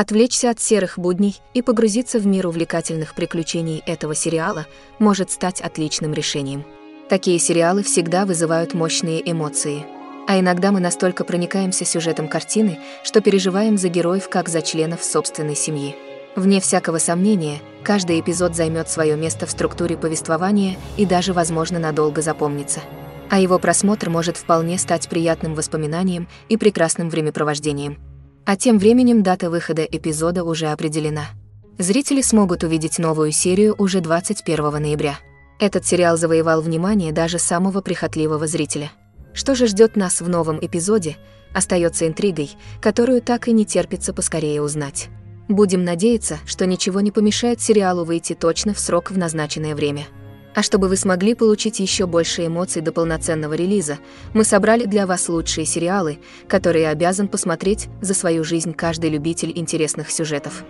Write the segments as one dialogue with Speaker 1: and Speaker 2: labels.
Speaker 1: Отвлечься от серых будней и погрузиться в мир увлекательных приключений этого сериала может стать отличным решением. Такие сериалы всегда вызывают мощные эмоции. А иногда мы настолько проникаемся сюжетом картины, что переживаем за героев как за членов собственной семьи. Вне всякого сомнения, каждый эпизод займет свое место в структуре повествования и даже, возможно, надолго запомнится. А его просмотр может вполне стать приятным воспоминанием и прекрасным времяпровождением. А тем временем дата выхода эпизода уже определена. Зрители смогут увидеть новую серию уже 21 ноября. Этот сериал завоевал внимание даже самого прихотливого зрителя. Что же ждет нас в новом эпизоде, остается интригой, которую так и не терпится поскорее узнать. Будем надеяться, что ничего не помешает сериалу выйти точно в срок в назначенное время. А чтобы вы смогли получить еще больше эмоций до полноценного релиза, мы собрали для вас лучшие сериалы, которые обязан посмотреть за свою жизнь каждый любитель интересных сюжетов.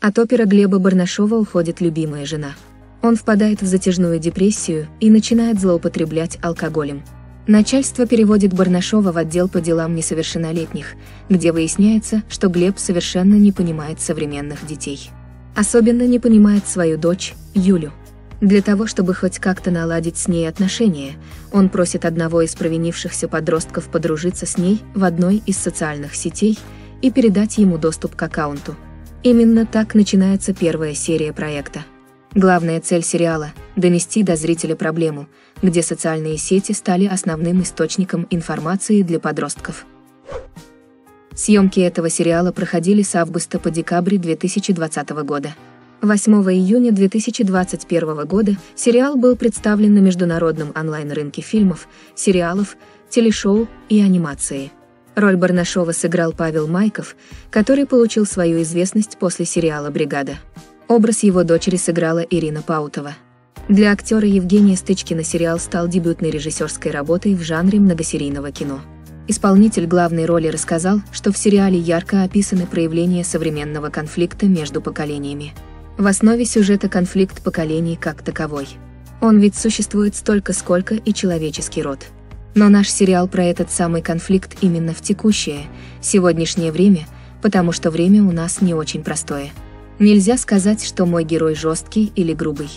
Speaker 1: От опера Глеба Барнашова уходит любимая жена – он впадает в затяжную депрессию и начинает злоупотреблять алкоголем. Начальство переводит Барнашова в отдел по делам несовершеннолетних, где выясняется, что Глеб совершенно не понимает современных детей. Особенно не понимает свою дочь, Юлю. Для того, чтобы хоть как-то наладить с ней отношения, он просит одного из провинившихся подростков подружиться с ней в одной из социальных сетей и передать ему доступ к аккаунту. Именно так начинается первая серия проекта. Главная цель сериала – донести до зрителя проблему, где социальные сети стали основным источником информации для подростков. Съемки этого сериала проходили с августа по декабрь 2020 года. 8 июня 2021 года сериал был представлен на международном онлайн-рынке фильмов, сериалов, телешоу и анимации. Роль Барнашова сыграл Павел Майков, который получил свою известность после сериала «Бригада». Образ его дочери сыграла Ирина Паутова. Для актера Евгения Стычкина сериал стал дебютной режиссерской работой в жанре многосерийного кино. Исполнитель главной роли рассказал, что в сериале ярко описаны проявления современного конфликта между поколениями. В основе сюжета конфликт поколений как таковой. Он ведь существует столько, сколько и человеческий род. Но наш сериал про этот самый конфликт именно в текущее, сегодняшнее время, потому что время у нас не очень простое. Нельзя сказать, что мой герой жесткий или грубый.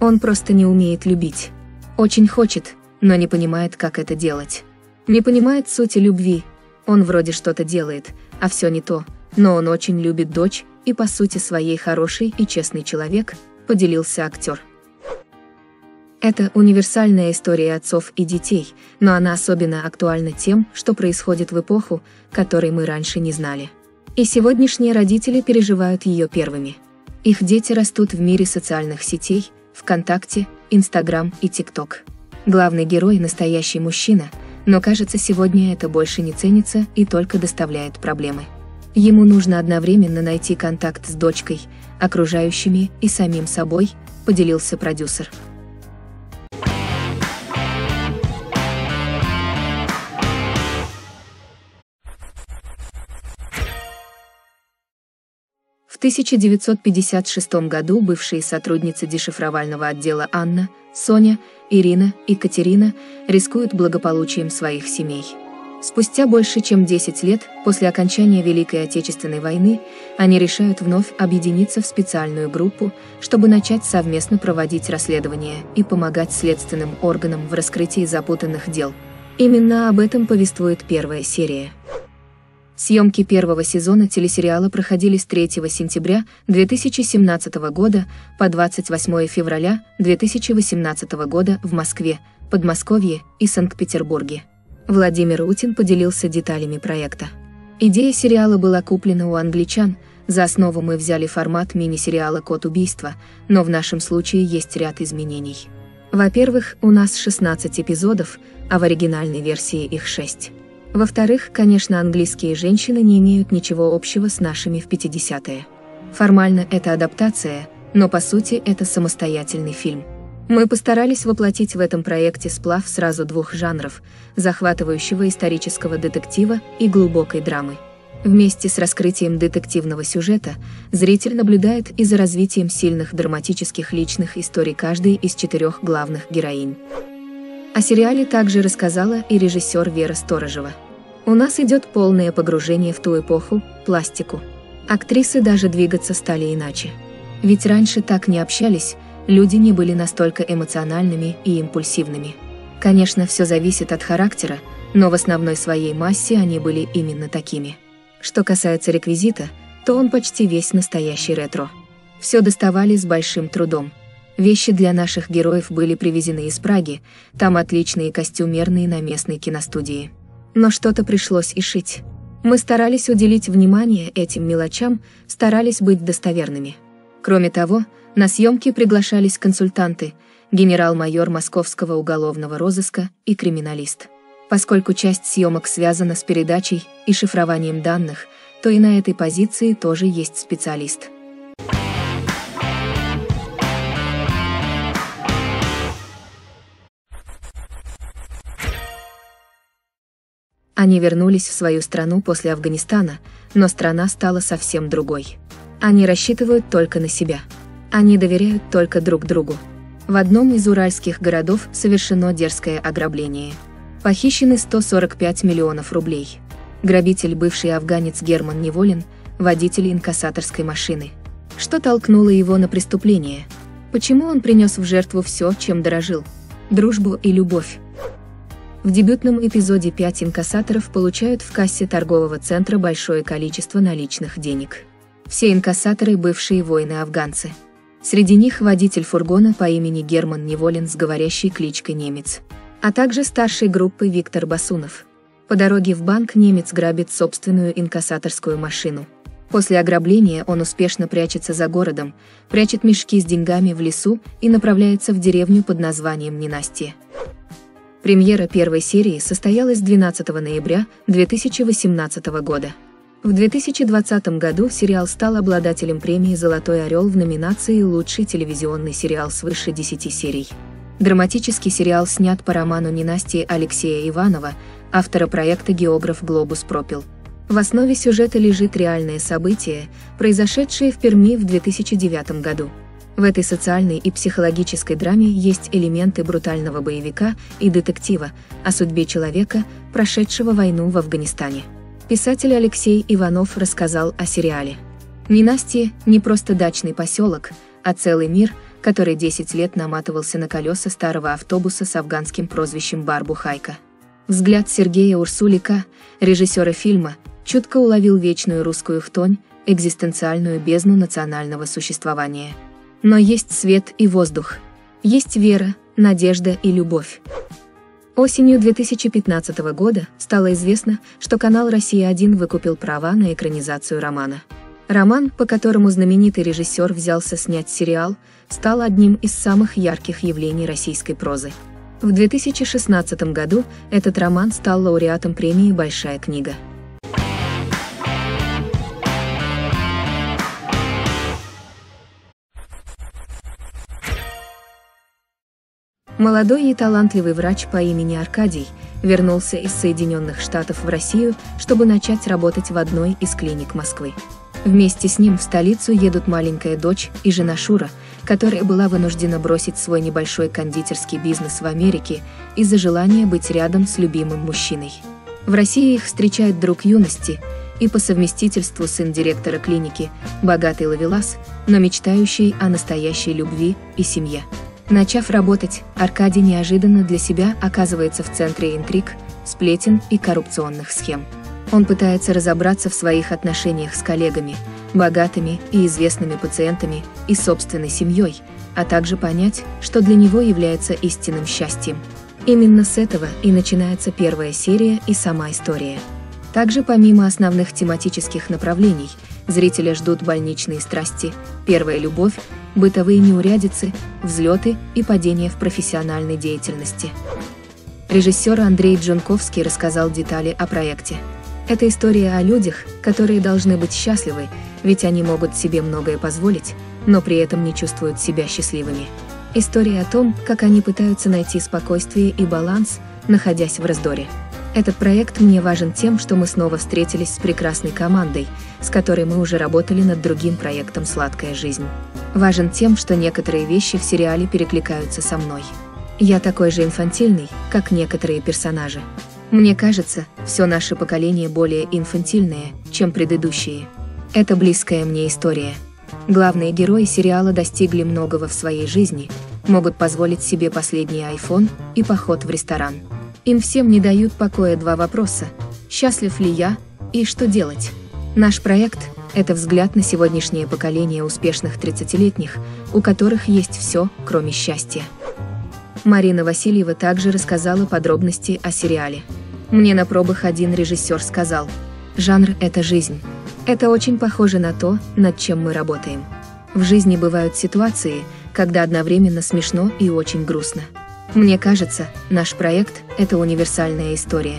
Speaker 1: Он просто не умеет любить. Очень хочет, но не понимает, как это делать. Не понимает сути любви. Он вроде что-то делает, а все не то, но он очень любит дочь и по сути своей хороший и честный человек, поделился актер. Это универсальная история отцов и детей, но она особенно актуальна тем, что происходит в эпоху, которой мы раньше не знали. И сегодняшние родители переживают ее первыми. Их дети растут в мире социальных сетей, ВКонтакте, Инстаграм и ТикТок. Главный герой – настоящий мужчина, но кажется, сегодня это больше не ценится и только доставляет проблемы. Ему нужно одновременно найти контакт с дочкой, окружающими и самим собой, поделился продюсер. 1956 году бывшие сотрудницы дешифровального отдела Анна, Соня, Ирина и Катерина рискуют благополучием своих семей. Спустя больше чем 10 лет после окончания Великой Отечественной войны они решают вновь объединиться в специальную группу, чтобы начать совместно проводить расследования и помогать следственным органам в раскрытии запутанных дел. Именно об этом повествует первая серия. Съемки первого сезона телесериала проходили с 3 сентября 2017 года по 28 февраля 2018 года в Москве, Подмосковье и Санкт-Петербурге. Владимир Утин поделился деталями проекта. Идея сериала была куплена у англичан, за основу мы взяли формат мини-сериала «Код убийства», но в нашем случае есть ряд изменений. Во-первых, у нас 16 эпизодов, а в оригинальной версии их 6. Во-вторых, конечно, английские женщины не имеют ничего общего с нашими в 50-е. Формально это адаптация, но по сути это самостоятельный фильм. Мы постарались воплотить в этом проекте сплав сразу двух жанров – захватывающего исторического детектива и глубокой драмы. Вместе с раскрытием детективного сюжета зритель наблюдает и за развитием сильных драматических личных историй каждой из четырех главных героинь. О сериале также рассказала и режиссер Вера Сторожева. У нас идет полное погружение в ту эпоху, пластику. Актрисы даже двигаться стали иначе. Ведь раньше так не общались, люди не были настолько эмоциональными и импульсивными. Конечно, все зависит от характера, но в основной своей массе они были именно такими. Что касается реквизита, то он почти весь настоящий ретро. Все доставали с большим трудом. Вещи для наших героев были привезены из Праги, там отличные костюмерные на местной киностудии. Но что-то пришлось и шить. Мы старались уделить внимание этим мелочам, старались быть достоверными. Кроме того, на съемки приглашались консультанты, генерал-майор московского уголовного розыска и криминалист. Поскольку часть съемок связана с передачей и шифрованием данных, то и на этой позиции тоже есть специалист. Они вернулись в свою страну после Афганистана, но страна стала совсем другой. Они рассчитывают только на себя. Они доверяют только друг другу. В одном из уральских городов совершено дерзкое ограбление – Похищены 145 миллионов рублей. Грабитель бывший афганец Герман Неволин, водитель инкассаторской машины. Что толкнуло его на преступление? Почему он принес в жертву все, чем дорожил? Дружбу и любовь. В дебютном эпизоде пять инкассаторов получают в кассе торгового центра большое количество наличных денег. Все инкассаторы – бывшие воины-афганцы. Среди них водитель фургона по имени Герман Неволин с говорящей кличкой «Немец» а также старшей группы Виктор Басунов. По дороге в банк немец грабит собственную инкассаторскую машину. После ограбления он успешно прячется за городом, прячет мешки с деньгами в лесу и направляется в деревню под названием Ненастье. Премьера первой серии состоялась 12 ноября 2018 года. В 2020 году сериал стал обладателем премии «Золотой орел» в номинации «Лучший телевизионный сериал свыше 10 серий». Драматический сериал снят по роману ненастии Алексея Иванова, автора проекта «Географ Глобус пропил». В основе сюжета лежит реальное событие, произошедшее в Перми в 2009 году. В этой социальной и психологической драме есть элементы брутального боевика и детектива о судьбе человека, прошедшего войну в Афганистане. Писатель Алексей Иванов рассказал о сериале. Ненастье – не просто дачный поселок, а целый мир – который 10 лет наматывался на колеса старого автобуса с афганским прозвищем Барбухайка. Взгляд Сергея Урсулика, режиссера фильма, чутко уловил вечную русскую хтонь, экзистенциальную бездну национального существования. Но есть свет и воздух. Есть вера, надежда и любовь. Осенью 2015 года стало известно, что канал «Россия-1» выкупил права на экранизацию романа. Роман, по которому знаменитый режиссер взялся снять сериал, стал одним из самых ярких явлений российской прозы. В 2016 году этот роман стал лауреатом премии «Большая книга». Молодой и талантливый врач по имени Аркадий вернулся из Соединенных Штатов в Россию, чтобы начать работать в одной из клиник Москвы. Вместе с ним в столицу едут маленькая дочь и жена Шура, которая была вынуждена бросить свой небольшой кондитерский бизнес в Америке из-за желания быть рядом с любимым мужчиной. В России их встречает друг юности и по совместительству сын директора клиники, богатый ловелас, но мечтающий о настоящей любви и семье. Начав работать, Аркадий неожиданно для себя оказывается в центре интриг, сплетен и коррупционных схем. Он пытается разобраться в своих отношениях с коллегами, богатыми и известными пациентами и собственной семьей, а также понять, что для него является истинным счастьем. Именно с этого и начинается первая серия и сама история. Также помимо основных тематических направлений, зрителя ждут больничные страсти, первая любовь, бытовые неурядицы, взлеты и падения в профессиональной деятельности. Режиссер Андрей Джунковский рассказал детали о проекте. Это история о людях, которые должны быть счастливы, ведь они могут себе многое позволить, но при этом не чувствуют себя счастливыми. История о том, как они пытаются найти спокойствие и баланс, находясь в раздоре. Этот проект мне важен тем, что мы снова встретились с прекрасной командой, с которой мы уже работали над другим проектом «Сладкая жизнь». Важен тем, что некоторые вещи в сериале перекликаются со мной. Я такой же инфантильный, как некоторые персонажи. Мне кажется, все наше поколение более инфантильное, чем предыдущие. Это близкая мне история. Главные герои сериала достигли многого в своей жизни, могут позволить себе последний iPhone и поход в ресторан. Им всем не дают покоя два вопроса – счастлив ли я и что делать? Наш проект – это взгляд на сегодняшнее поколение успешных 30-летних, у которых есть все, кроме счастья. Марина Васильева также рассказала подробности о сериале. Мне на пробах один режиссер сказал, жанр – это жизнь. Это очень похоже на то, над чем мы работаем. В жизни бывают ситуации, когда одновременно смешно и очень грустно. Мне кажется, наш проект – это универсальная история.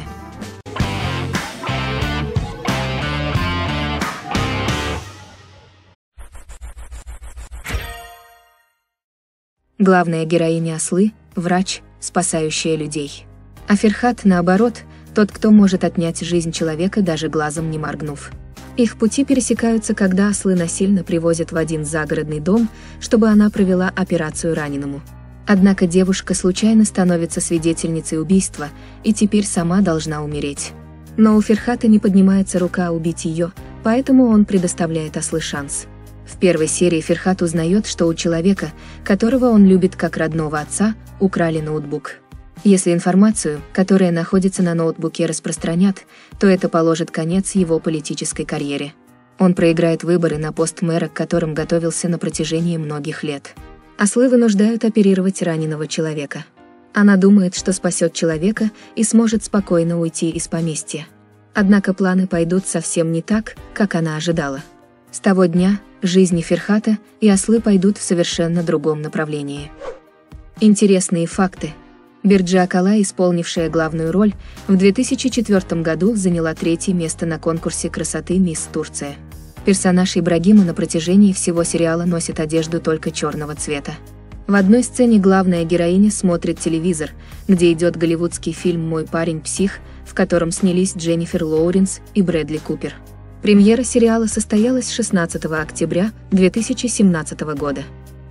Speaker 1: Главная героиня Ослы – врач, спасающая людей. А Ферхат, наоборот, тот, кто может отнять жизнь человека, даже глазом не моргнув. Их пути пересекаются, когда ослы насильно привозят в один загородный дом, чтобы она провела операцию раненому. Однако девушка случайно становится свидетельницей убийства и теперь сама должна умереть. Но у Ферхата не поднимается рука убить ее, поэтому он предоставляет ослы шанс. В первой серии Ферхат узнает, что у человека, которого он любит как родного отца, украли ноутбук. Если информацию, которая находится на ноутбуке, распространят, то это положит конец его политической карьере. Он проиграет выборы на пост мэра, к которым готовился на протяжении многих лет. Ослы вынуждают оперировать раненого человека. Она думает, что спасет человека и сможет спокойно уйти из поместья. Однако планы пойдут совсем не так, как она ожидала. С того дня жизни Ферхата и ослы пойдут в совершенно другом направлении. Интересные факты – Бирджа Акала, исполнившая главную роль, в 2004 году заняла третье место на конкурсе красоты «Мисс Турция». Персонаж Ибрагима на протяжении всего сериала носит одежду только черного цвета. В одной сцене главная героиня смотрит телевизор, где идет голливудский фильм «Мой парень псих», в котором снялись Дженнифер Лоуренс и Брэдли Купер. Премьера сериала состоялась 16 октября 2017 года.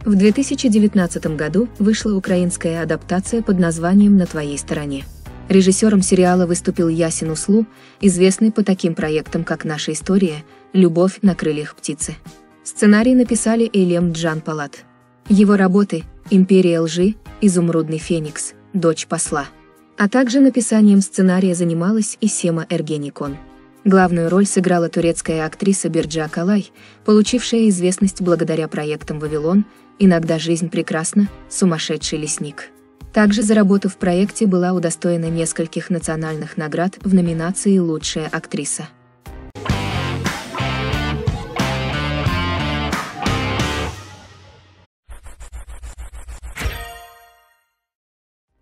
Speaker 1: В 2019 году вышла украинская адаптация под названием «На твоей стороне». Режиссером сериала выступил Ясин Услу, известный по таким проектам, как «Наша история», «Любовь на крыльях птицы». Сценарий написали Элем Джан Палат. Его работы «Империя лжи», «Изумрудный феникс», «Дочь посла». А также написанием сценария занималась и Сема Эргеникон. Главную роль сыграла турецкая актриса Бирджа Акалай, получившая известность благодаря проектам «Вавилон» «Иногда жизнь прекрасна», «Сумасшедший лесник». Также за работу в проекте была удостоена нескольких национальных наград в номинации «Лучшая актриса».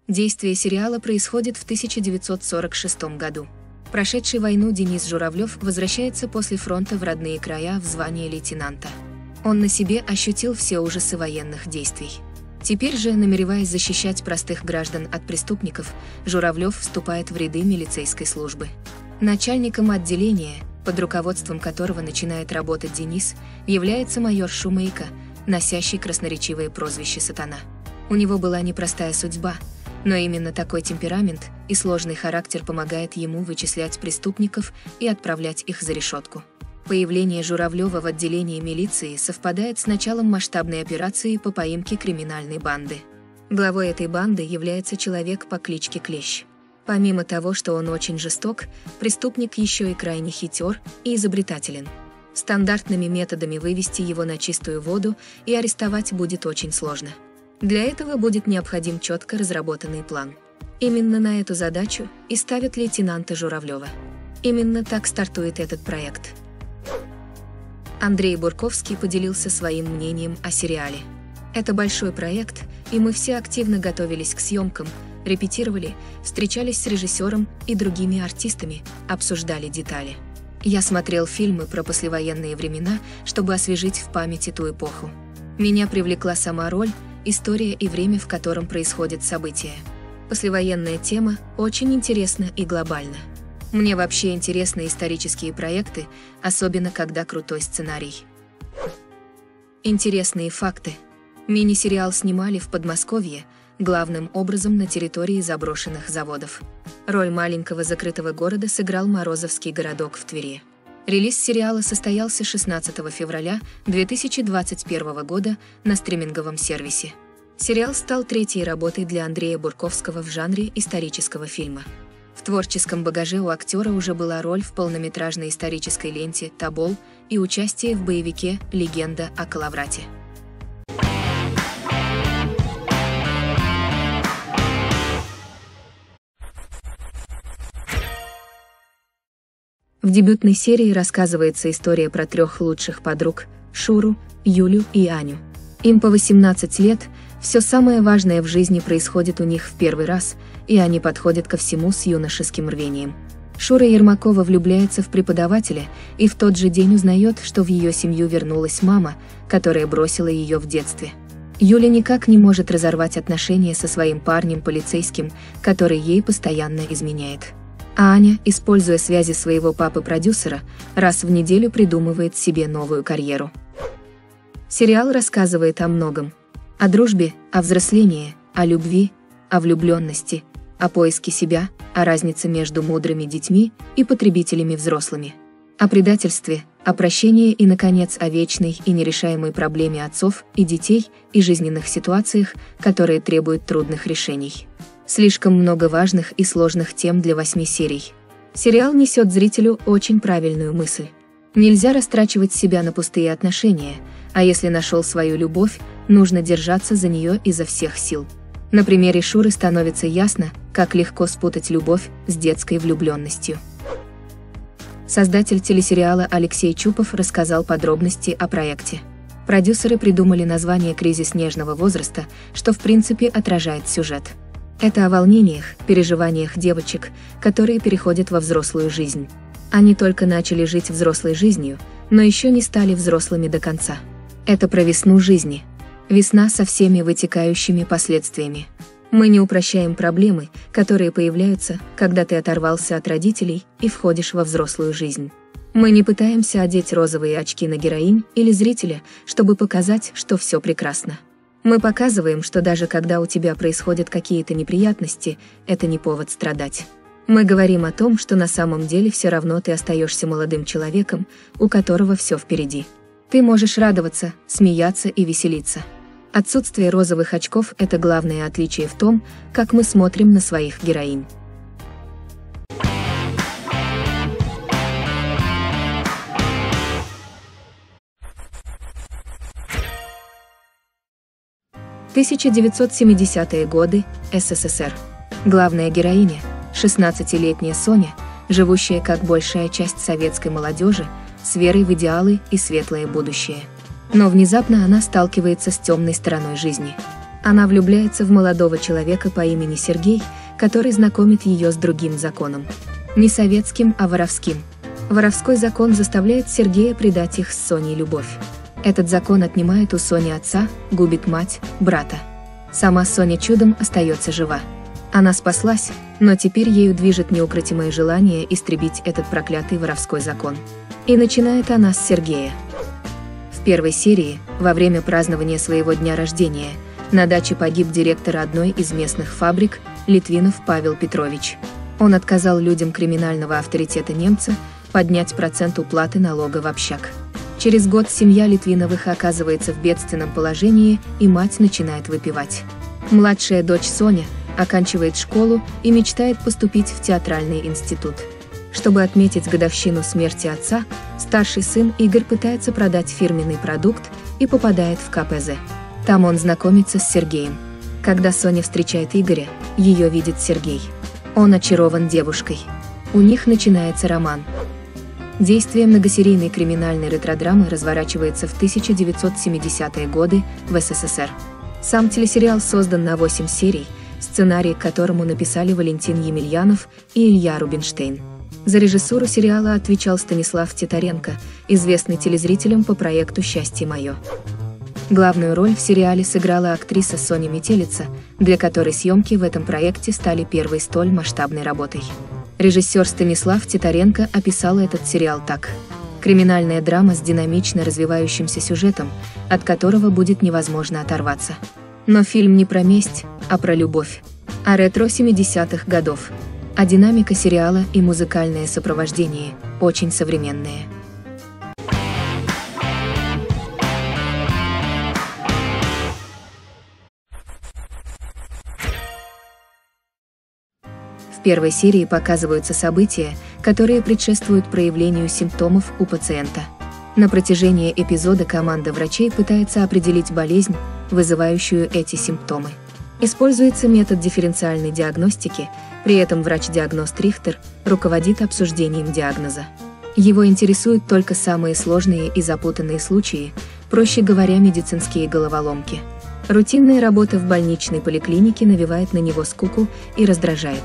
Speaker 1: Действие сериала происходит в 1946 году. Прошедший войну Денис Журавлев возвращается после фронта в родные края в звании лейтенанта. Он на себе ощутил все ужасы военных действий. Теперь же, намереваясь защищать простых граждан от преступников, Журавлев вступает в ряды милицейской службы. Начальником отделения, под руководством которого начинает работать Денис, является майор Шумейко, носящий красноречивое прозвище «Сатана». У него была непростая судьба, но именно такой темперамент и сложный характер помогает ему вычислять преступников и отправлять их за решетку. Появление Журавлева в отделении милиции совпадает с началом масштабной операции по поимке криминальной банды. Главой этой банды является человек по кличке Клещ. Помимо того, что он очень жесток, преступник еще и крайне хитер и изобретателен. Стандартными методами вывести его на чистую воду и арестовать будет очень сложно. Для этого будет необходим четко разработанный план. Именно на эту задачу и ставят лейтенанта Журавлева. Именно так стартует этот проект – Андрей Бурковский поделился своим мнением о сериале. Это большой проект, и мы все активно готовились к съемкам, репетировали, встречались с режиссером и другими артистами, обсуждали детали. Я смотрел фильмы про послевоенные времена, чтобы освежить в памяти ту эпоху. Меня привлекла сама роль, история и время, в котором происходят события. Послевоенная тема очень интересна и глобальна. Мне вообще интересны исторические проекты, особенно когда крутой сценарий. Интересные факты. Мини-сериал снимали в Подмосковье, главным образом на территории заброшенных заводов. Роль маленького закрытого города сыграл Морозовский городок в Твери. Релиз сериала состоялся 16 февраля 2021 года на стриминговом сервисе. Сериал стал третьей работой для Андрея Бурковского в жанре исторического фильма. В творческом багаже у актера уже была роль в полнометражной исторической ленте «Табол» и участие в боевике «Легенда о Калаврате». В дебютной серии рассказывается история про трех лучших подруг – Шуру, Юлю и Аню. Им по 18 лет, все самое важное в жизни происходит у них в первый раз, и они подходят ко всему с юношеским рвением. Шура Ермакова влюбляется в преподавателя и в тот же день узнает, что в ее семью вернулась мама, которая бросила ее в детстве. Юля никак не может разорвать отношения со своим парнем-полицейским, который ей постоянно изменяет. А Аня, используя связи своего папы-продюсера, раз в неделю придумывает себе новую карьеру. Сериал рассказывает о многом. О дружбе, о взрослении, о любви, о влюбленности, о поиске себя, о разнице между мудрыми детьми и потребителями взрослыми. О предательстве, о прощении и, наконец, о вечной и нерешаемой проблеме отцов и детей и жизненных ситуациях, которые требуют трудных решений. Слишком много важных и сложных тем для восьми серий. Сериал несет зрителю очень правильную мысль. Нельзя растрачивать себя на пустые отношения, а если нашел свою любовь, нужно держаться за нее изо всех сил. На примере Шуры становится ясно, как легко спутать любовь с детской влюбленностью. Создатель телесериала Алексей Чупов рассказал подробности о проекте. Продюсеры придумали название «Кризис нежного возраста», что в принципе отражает сюжет. Это о волнениях, переживаниях девочек, которые переходят во взрослую жизнь. Они только начали жить взрослой жизнью, но еще не стали взрослыми до конца. Это про весну жизни. Весна со всеми вытекающими последствиями. Мы не упрощаем проблемы, которые появляются, когда ты оторвался от родителей и входишь во взрослую жизнь. Мы не пытаемся одеть розовые очки на героинь или зрителя, чтобы показать, что все прекрасно. Мы показываем, что даже когда у тебя происходят какие-то неприятности, это не повод страдать. Мы говорим о том, что на самом деле все равно ты остаешься молодым человеком, у которого все впереди. Ты можешь радоваться, смеяться и веселиться. Отсутствие розовых очков – это главное отличие в том, как мы смотрим на своих героинь. 1970-е годы, СССР. Главная героиня, 16-летняя Соня, живущая как большая часть советской молодежи, с верой в идеалы и светлое будущее. Но внезапно она сталкивается с темной стороной жизни. Она влюбляется в молодого человека по имени Сергей, который знакомит ее с другим законом. Не советским, а воровским. Воровской закон заставляет Сергея предать их с Соней любовь. Этот закон отнимает у Сони отца, губит мать, брата. Сама Соня чудом остается жива. Она спаслась, но теперь ею движет неукротимое желание истребить этот проклятый воровской закон. И начинает она с Сергея. Первой серии, во время празднования своего дня рождения, на даче погиб директор одной из местных фабрик, Литвинов Павел Петрович. Он отказал людям криминального авторитета немца поднять процент уплаты налога в общак. Через год семья Литвиновых оказывается в бедственном положении, и мать начинает выпивать. Младшая дочь Соня оканчивает школу и мечтает поступить в театральный институт. Чтобы отметить годовщину смерти отца, старший сын Игорь пытается продать фирменный продукт и попадает в КПЗ. Там он знакомится с Сергеем. Когда Соня встречает Игоря, ее видит Сергей. Он очарован девушкой. У них начинается роман. Действие многосерийной криминальной ретродрамы разворачивается в 1970-е годы в СССР. Сам телесериал создан на 8 серий, сценарий к которому написали Валентин Емельянов и Илья Рубинштейн. За режиссуру сериала отвечал Станислав Титаренко, известный телезрителям по проекту «Счастье мое». Главную роль в сериале сыграла актриса Соня Метелица, для которой съемки в этом проекте стали первой столь масштабной работой. Режиссер Станислав Титаренко описал этот сериал так. Криминальная драма с динамично развивающимся сюжетом, от которого будет невозможно оторваться. Но фильм не про месть, а про любовь. А ретро 70-х годов. А динамика сериала и музыкальное сопровождение очень современные. В первой серии показываются события, которые предшествуют проявлению симптомов у пациента. На протяжении эпизода команда врачей пытается определить болезнь, вызывающую эти симптомы. Используется метод дифференциальной диагностики, при этом врач-диагност Рихтер руководит обсуждением диагноза. Его интересуют только самые сложные и запутанные случаи, проще говоря, медицинские головоломки. Рутинная работа в больничной поликлинике навевает на него скуку и раздражает.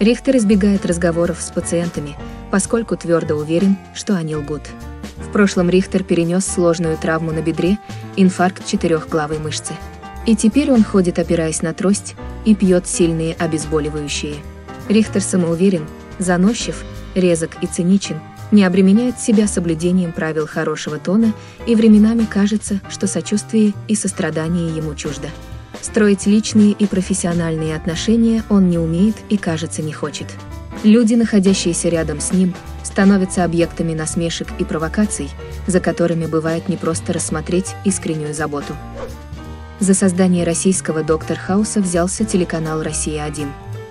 Speaker 1: Рихтер избегает разговоров с пациентами, поскольку твердо уверен, что они лгут. В прошлом Рихтер перенес сложную травму на бедре, инфаркт четырехглавой мышцы. И теперь он ходит, опираясь на трость, и пьет сильные обезболивающие. Рихтер самоуверен, заносчив, резок и циничен, не обременяет себя соблюдением правил хорошего тона и временами кажется, что сочувствие и сострадание ему чуждо. Строить личные и профессиональные отношения он не умеет и, кажется, не хочет. Люди, находящиеся рядом с ним, становятся объектами насмешек и провокаций, за которыми бывает непросто рассмотреть искреннюю заботу. За создание российского «Доктор Хауса» взялся телеканал «Россия-1».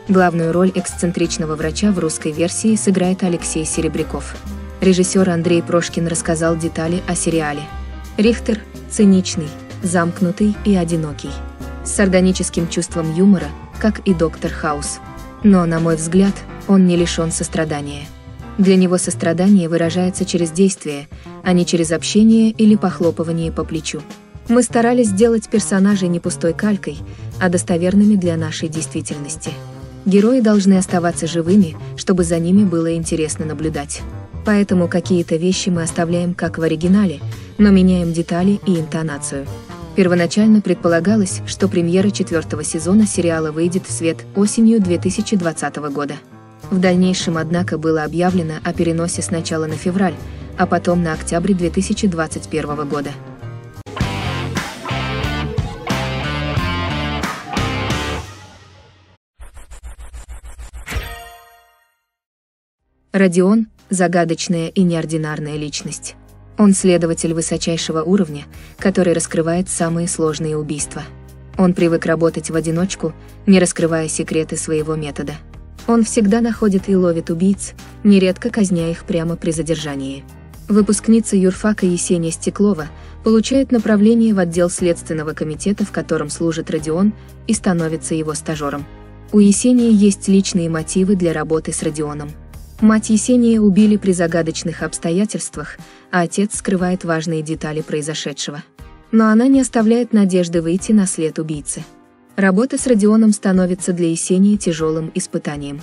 Speaker 1: Главную роль эксцентричного врача в русской версии сыграет Алексей Серебряков. Режиссер Андрей Прошкин рассказал детали о сериале. Рихтер – циничный, замкнутый и одинокий с сардоническим чувством юмора, как и доктор Хаус. Но, на мой взгляд, он не лишен сострадания. Для него сострадание выражается через действие, а не через общение или похлопывание по плечу. Мы старались сделать персонажей не пустой калькой, а достоверными для нашей действительности. Герои должны оставаться живыми, чтобы за ними было интересно наблюдать. Поэтому какие-то вещи мы оставляем как в оригинале, но меняем детали и интонацию. Первоначально предполагалось, что премьера четвертого сезона сериала выйдет в свет осенью 2020 года. В дальнейшем, однако, было объявлено о переносе сначала на февраль, а потом на октябрь 2021 года. Родион – загадочная и неординарная личность. Он следователь высочайшего уровня, который раскрывает самые сложные убийства. Он привык работать в одиночку, не раскрывая секреты своего метода. Он всегда находит и ловит убийц, нередко казня их прямо при задержании. Выпускница юрфака Есения Стеклова получает направление в отдел Следственного комитета, в котором служит Родион, и становится его стажером. У Есении есть личные мотивы для работы с Родионом. Мать Есения убили при загадочных обстоятельствах, а отец скрывает важные детали произошедшего. Но она не оставляет надежды выйти на след убийцы. Работа с Родионом становится для Есении тяжелым испытанием.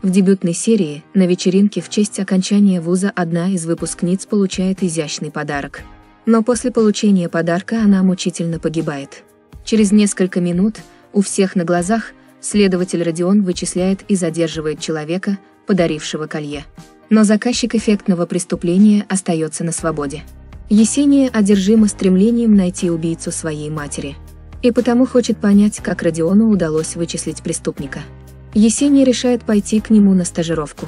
Speaker 1: В дебютной серии, на вечеринке в честь окончания вуза одна из выпускниц получает изящный подарок. Но после получения подарка она мучительно погибает. Через несколько минут, у всех на глазах, следователь Родион вычисляет и задерживает человека, подарившего колье. Но заказчик эффектного преступления остается на свободе. Есения одержима стремлением найти убийцу своей матери. И потому хочет понять, как Родиону удалось вычислить преступника. Есения решает пойти к нему на стажировку.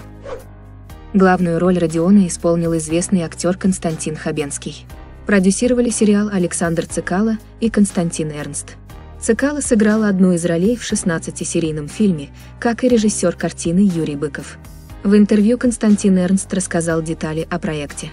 Speaker 1: Главную роль Родиона исполнил известный актер Константин Хабенский. Продюсировали сериал Александр Цикало и Константин Эрнст. Цикало сыграл одну из ролей в 16-серийном фильме, как и режиссер картины Юрий Быков. В интервью Константин Эрнст рассказал детали о проекте.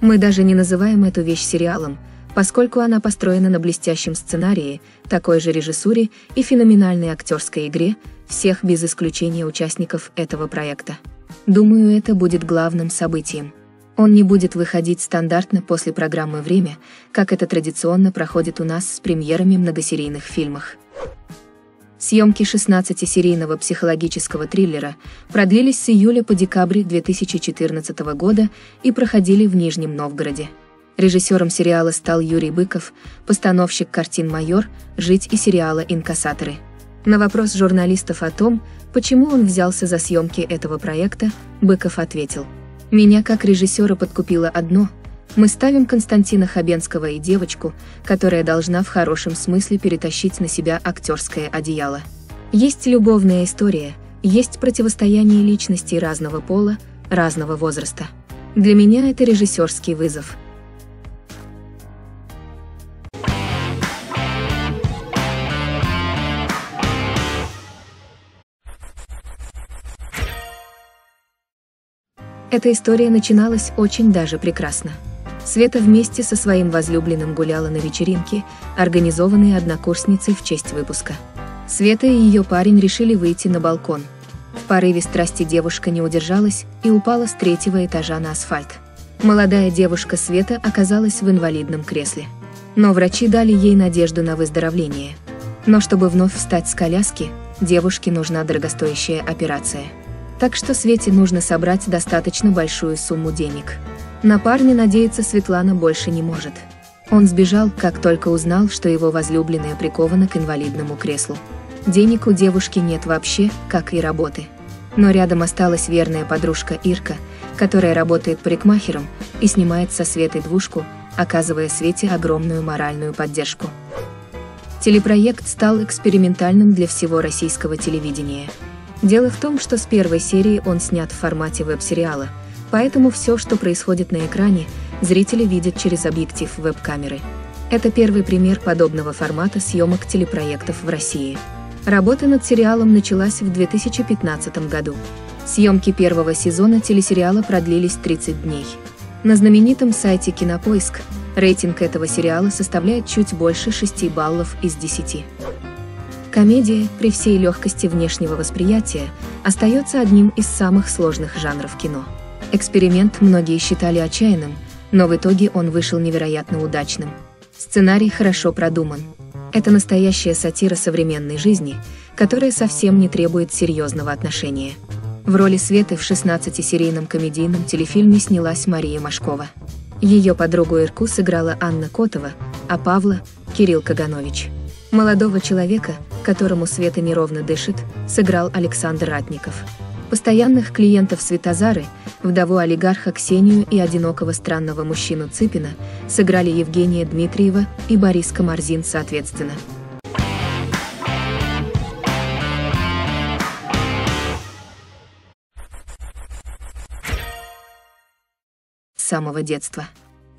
Speaker 1: «Мы даже не называем эту вещь сериалом, поскольку она построена на блестящем сценарии, такой же режиссуре и феноменальной актерской игре всех без исключения участников этого проекта. Думаю, это будет главным событием. Он не будет выходить стандартно после программы «Время», как это традиционно проходит у нас с премьерами многосерийных фильмах. Съемки 16-серийного психологического триллера продлились с июля по декабрь 2014 года и проходили в Нижнем Новгороде. Режиссером сериала стал Юрий Быков, постановщик картин «Майор», «Жить» и сериала «Инкассаторы». На вопрос журналистов о том, почему он взялся за съемки этого проекта, Быков ответил. «Меня как режиссера подкупило одно – мы ставим Константина Хабенского и девочку, которая должна в хорошем смысле перетащить на себя актерское одеяло. Есть любовная история, есть противостояние личностей разного пола, разного возраста. Для меня это режиссерский вызов – Эта история начиналась очень даже прекрасно. Света вместе со своим возлюбленным гуляла на вечеринке, организованной однокурсницей в честь выпуска. Света и ее парень решили выйти на балкон. В порыве страсти девушка не удержалась и упала с третьего этажа на асфальт. Молодая девушка Света оказалась в инвалидном кресле. Но врачи дали ей надежду на выздоровление. Но чтобы вновь встать с коляски, девушке нужна дорогостоящая операция так что Свете нужно собрать достаточно большую сумму денег. На парня надеяться Светлана больше не может. Он сбежал, как только узнал, что его возлюбленная прикована к инвалидному креслу. Денег у девушки нет вообще, как и работы. Но рядом осталась верная подружка Ирка, которая работает парикмахером и снимает со Светой двушку, оказывая Свете огромную моральную поддержку. Телепроект стал экспериментальным для всего российского телевидения – Дело в том, что с первой серии он снят в формате веб-сериала, поэтому все, что происходит на экране, зрители видят через объектив веб-камеры. Это первый пример подобного формата съемок телепроектов в России. Работа над сериалом началась в 2015 году. Съемки первого сезона телесериала продлились 30 дней. На знаменитом сайте Кинопоиск рейтинг этого сериала составляет чуть больше 6 баллов из 10. Комедия, при всей легкости внешнего восприятия, остается одним из самых сложных жанров кино. Эксперимент многие считали отчаянным, но в итоге он вышел невероятно удачным. Сценарий хорошо продуман. Это настоящая сатира современной жизни, которая совсем не требует серьезного отношения. В роли Светы в 16-серийном комедийном телефильме снялась Мария Машкова. Ее подругу Ирку сыграла Анна Котова, а Павла – Кирилл Каганович. Молодого человека, которому Света неровно дышит, сыграл Александр Ратников. Постоянных клиентов Светозары, вдову олигарха Ксению и одинокого странного мужчину Цыпина сыграли Евгения Дмитриева и Борис Комарзин соответственно. С самого детства.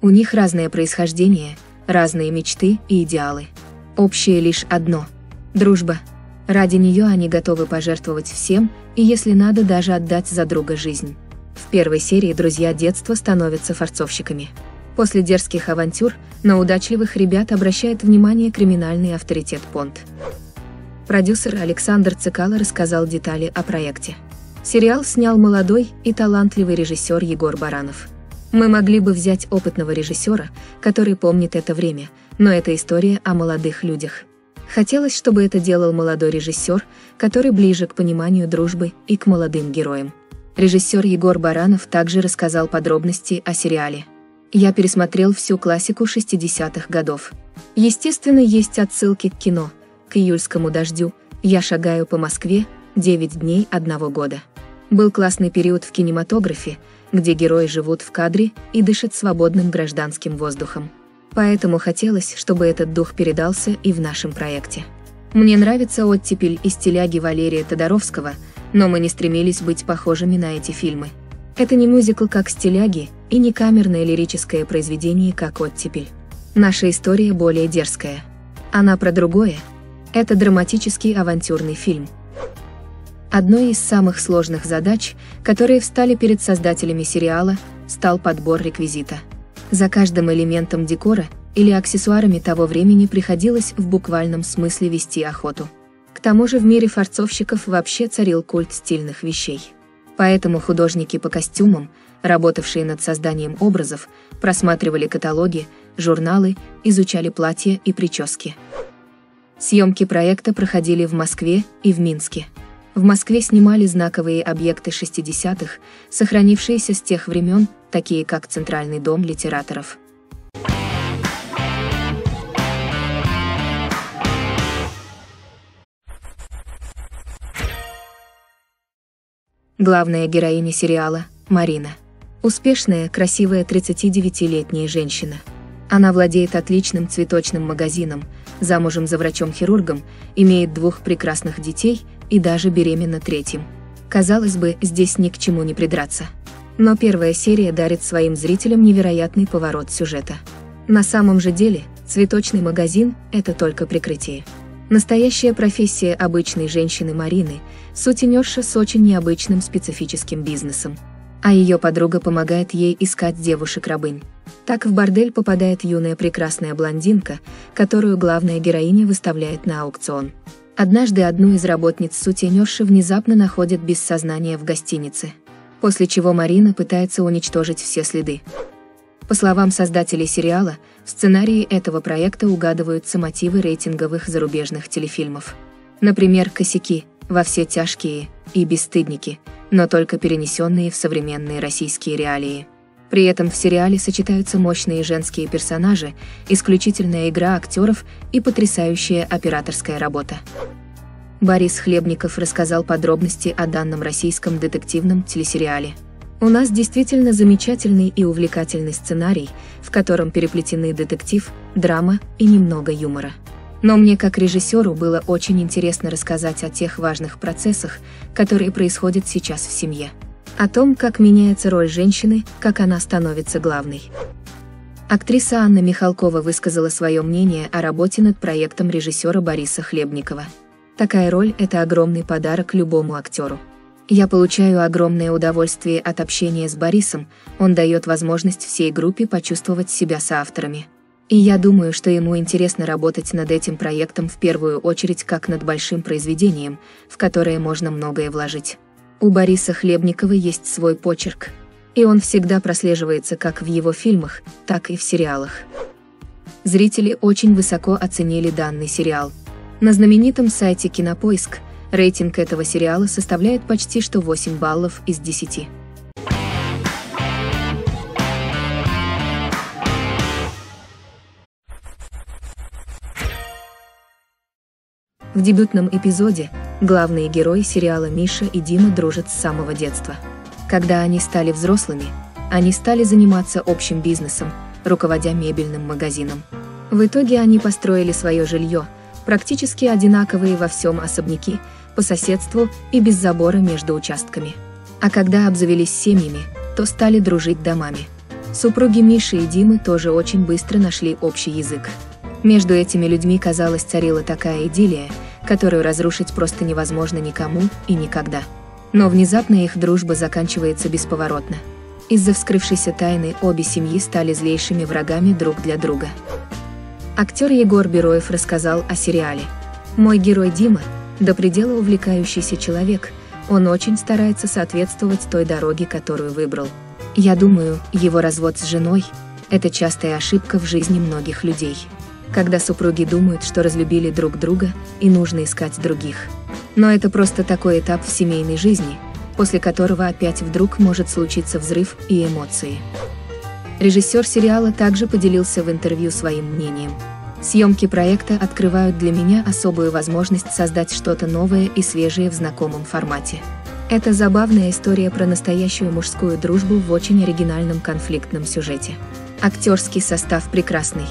Speaker 1: У них разное происхождение, разные мечты и идеалы – Общее лишь одно – дружба. Ради нее они готовы пожертвовать всем, и если надо, даже отдать за друга жизнь. В первой серии друзья детства становятся форцовщиками. После дерзких авантюр на удачливых ребят обращает внимание криминальный авторитет Понт. Продюсер Александр Цикало рассказал детали о проекте. Сериал снял молодой и талантливый режиссер Егор Баранов. Мы могли бы взять опытного режиссера, который помнит это время – но это история о молодых людях. Хотелось, чтобы это делал молодой режиссер, который ближе к пониманию дружбы и к молодым героям. Режиссер Егор Баранов также рассказал подробности о сериале. Я пересмотрел всю классику 60-х годов. Естественно, есть отсылки к кино, к июльскому дождю, я шагаю по Москве, 9 дней одного года. Был классный период в кинематографе, где герои живут в кадре и дышат свободным гражданским воздухом. Поэтому хотелось, чтобы этот дух передался и в нашем проекте. Мне нравится оттепель из теляги Валерия Тодоровского, но мы не стремились быть похожими на эти фильмы. Это не мюзикл как стиляги и не камерное лирическое произведение как оттепель. Наша история более дерзкая. Она про другое. Это драматический авантюрный фильм. Одной из самых сложных задач, которые встали перед создателями сериала, стал подбор реквизита – за каждым элементом декора или аксессуарами того времени приходилось в буквальном смысле вести охоту. К тому же в мире фарцовщиков вообще царил культ стильных вещей. Поэтому художники по костюмам, работавшие над созданием образов, просматривали каталоги, журналы, изучали платья и прически. Съемки проекта проходили в Москве и в Минске. В Москве снимали знаковые объекты 60-х, сохранившиеся с тех времен, такие как Центральный дом литераторов. Главная героиня сериала – Марина. Успешная, красивая 39-летняя женщина. Она владеет отличным цветочным магазином, замужем за врачом-хирургом, имеет двух прекрасных детей – и даже беременна третьим. Казалось бы, здесь ни к чему не придраться. Но первая серия дарит своим зрителям невероятный поворот сюжета. На самом же деле, цветочный магазин – это только прикрытие. Настоящая профессия обычной женщины Марины – сутенерша с очень необычным специфическим бизнесом – а ее подруга помогает ей искать девушек-рабынь. Так в бордель попадает юная прекрасная блондинка, которую главная героиня выставляет на аукцион. Однажды одну из работниц сутенерши внезапно находят без сознания в гостинице, после чего Марина пытается уничтожить все следы. По словам создателей сериала, в сценарии этого проекта угадываются мотивы рейтинговых зарубежных телефильмов. Например, «Косяки», «Во все тяжкие» и «Бесстыдники», но только перенесенные в современные российские реалии. При этом в сериале сочетаются мощные женские персонажи, исключительная игра актеров и потрясающая операторская работа. Борис Хлебников рассказал подробности о данном российском детективном телесериале. У нас действительно замечательный и увлекательный сценарий, в котором переплетены детектив, драма и немного юмора. Но мне как режиссеру было очень интересно рассказать о тех важных процессах, которые происходят сейчас в семье. О том, как меняется роль женщины, как она становится главной. Актриса Анна Михалкова высказала свое мнение о работе над проектом режиссера Бориса Хлебникова. Такая роль – это огромный подарок любому актеру. Я получаю огромное удовольствие от общения с Борисом, он дает возможность всей группе почувствовать себя соавторами. И я думаю, что ему интересно работать над этим проектом в первую очередь как над большим произведением, в которое можно многое вложить. У Бориса Хлебникова есть свой почерк, и он всегда прослеживается как в его фильмах, так и в сериалах. Зрители очень высоко оценили данный сериал. На знаменитом сайте Кинопоиск рейтинг этого сериала составляет почти что 8 баллов из 10. В дебютном эпизоде главные герои сериала Миша и Дима дружат с самого детства. Когда они стали взрослыми, они стали заниматься общим бизнесом, руководя мебельным магазином. В итоге они построили свое жилье, практически одинаковые во всем особняки, по соседству и без забора между участками. А когда обзавелись семьями, то стали дружить домами. Супруги Миши и Димы тоже очень быстро нашли общий язык. Между этими людьми, казалось, царила такая идиллия, которую разрушить просто невозможно никому и никогда. Но внезапно их дружба заканчивается бесповоротно. Из-за вскрывшейся тайны обе семьи стали злейшими врагами друг для друга. Актер Егор Бероев рассказал о сериале. «Мой герой Дима – до предела увлекающийся человек, он очень старается соответствовать той дороге, которую выбрал. Я думаю, его развод с женой – это частая ошибка в жизни многих людей» когда супруги думают, что разлюбили друг друга и нужно искать других. Но это просто такой этап в семейной жизни, после которого опять вдруг может случиться взрыв и эмоции. Режиссер сериала также поделился в интервью своим мнением. Съемки проекта открывают для меня особую возможность создать что-то новое и свежее в знакомом формате. Это забавная история про настоящую мужскую дружбу в очень оригинальном конфликтном сюжете. Актерский состав прекрасный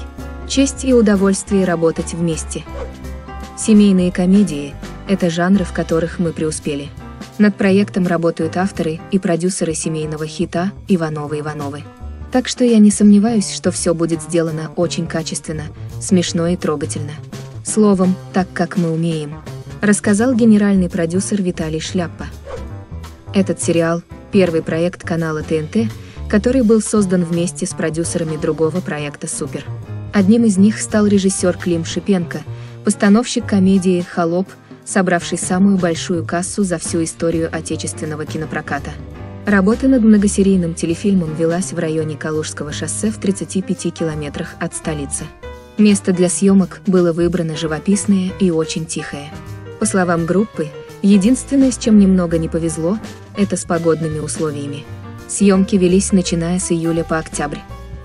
Speaker 1: честь и удовольствие работать вместе. Семейные комедии – это жанры, в которых мы преуспели. Над проектом работают авторы и продюсеры семейного хита Ивановы-Ивановы. Так что я не сомневаюсь, что все будет сделано очень качественно, смешно и трогательно. Словом, так как мы умеем, рассказал генеральный продюсер Виталий Шляпа. Этот сериал – первый проект канала ТНТ, который был создан вместе с продюсерами другого проекта «Супер». Одним из них стал режиссер Клим Шипенко, постановщик комедии «Холоп», собравший самую большую кассу за всю историю отечественного кинопроката. Работа над многосерийным телефильмом велась в районе Калужского шоссе в 35 километрах от столицы. Место для съемок было выбрано живописное и очень тихое. По словам группы, единственное, с чем немного не повезло, это с погодными условиями. Съемки велись начиная с июля по октябрь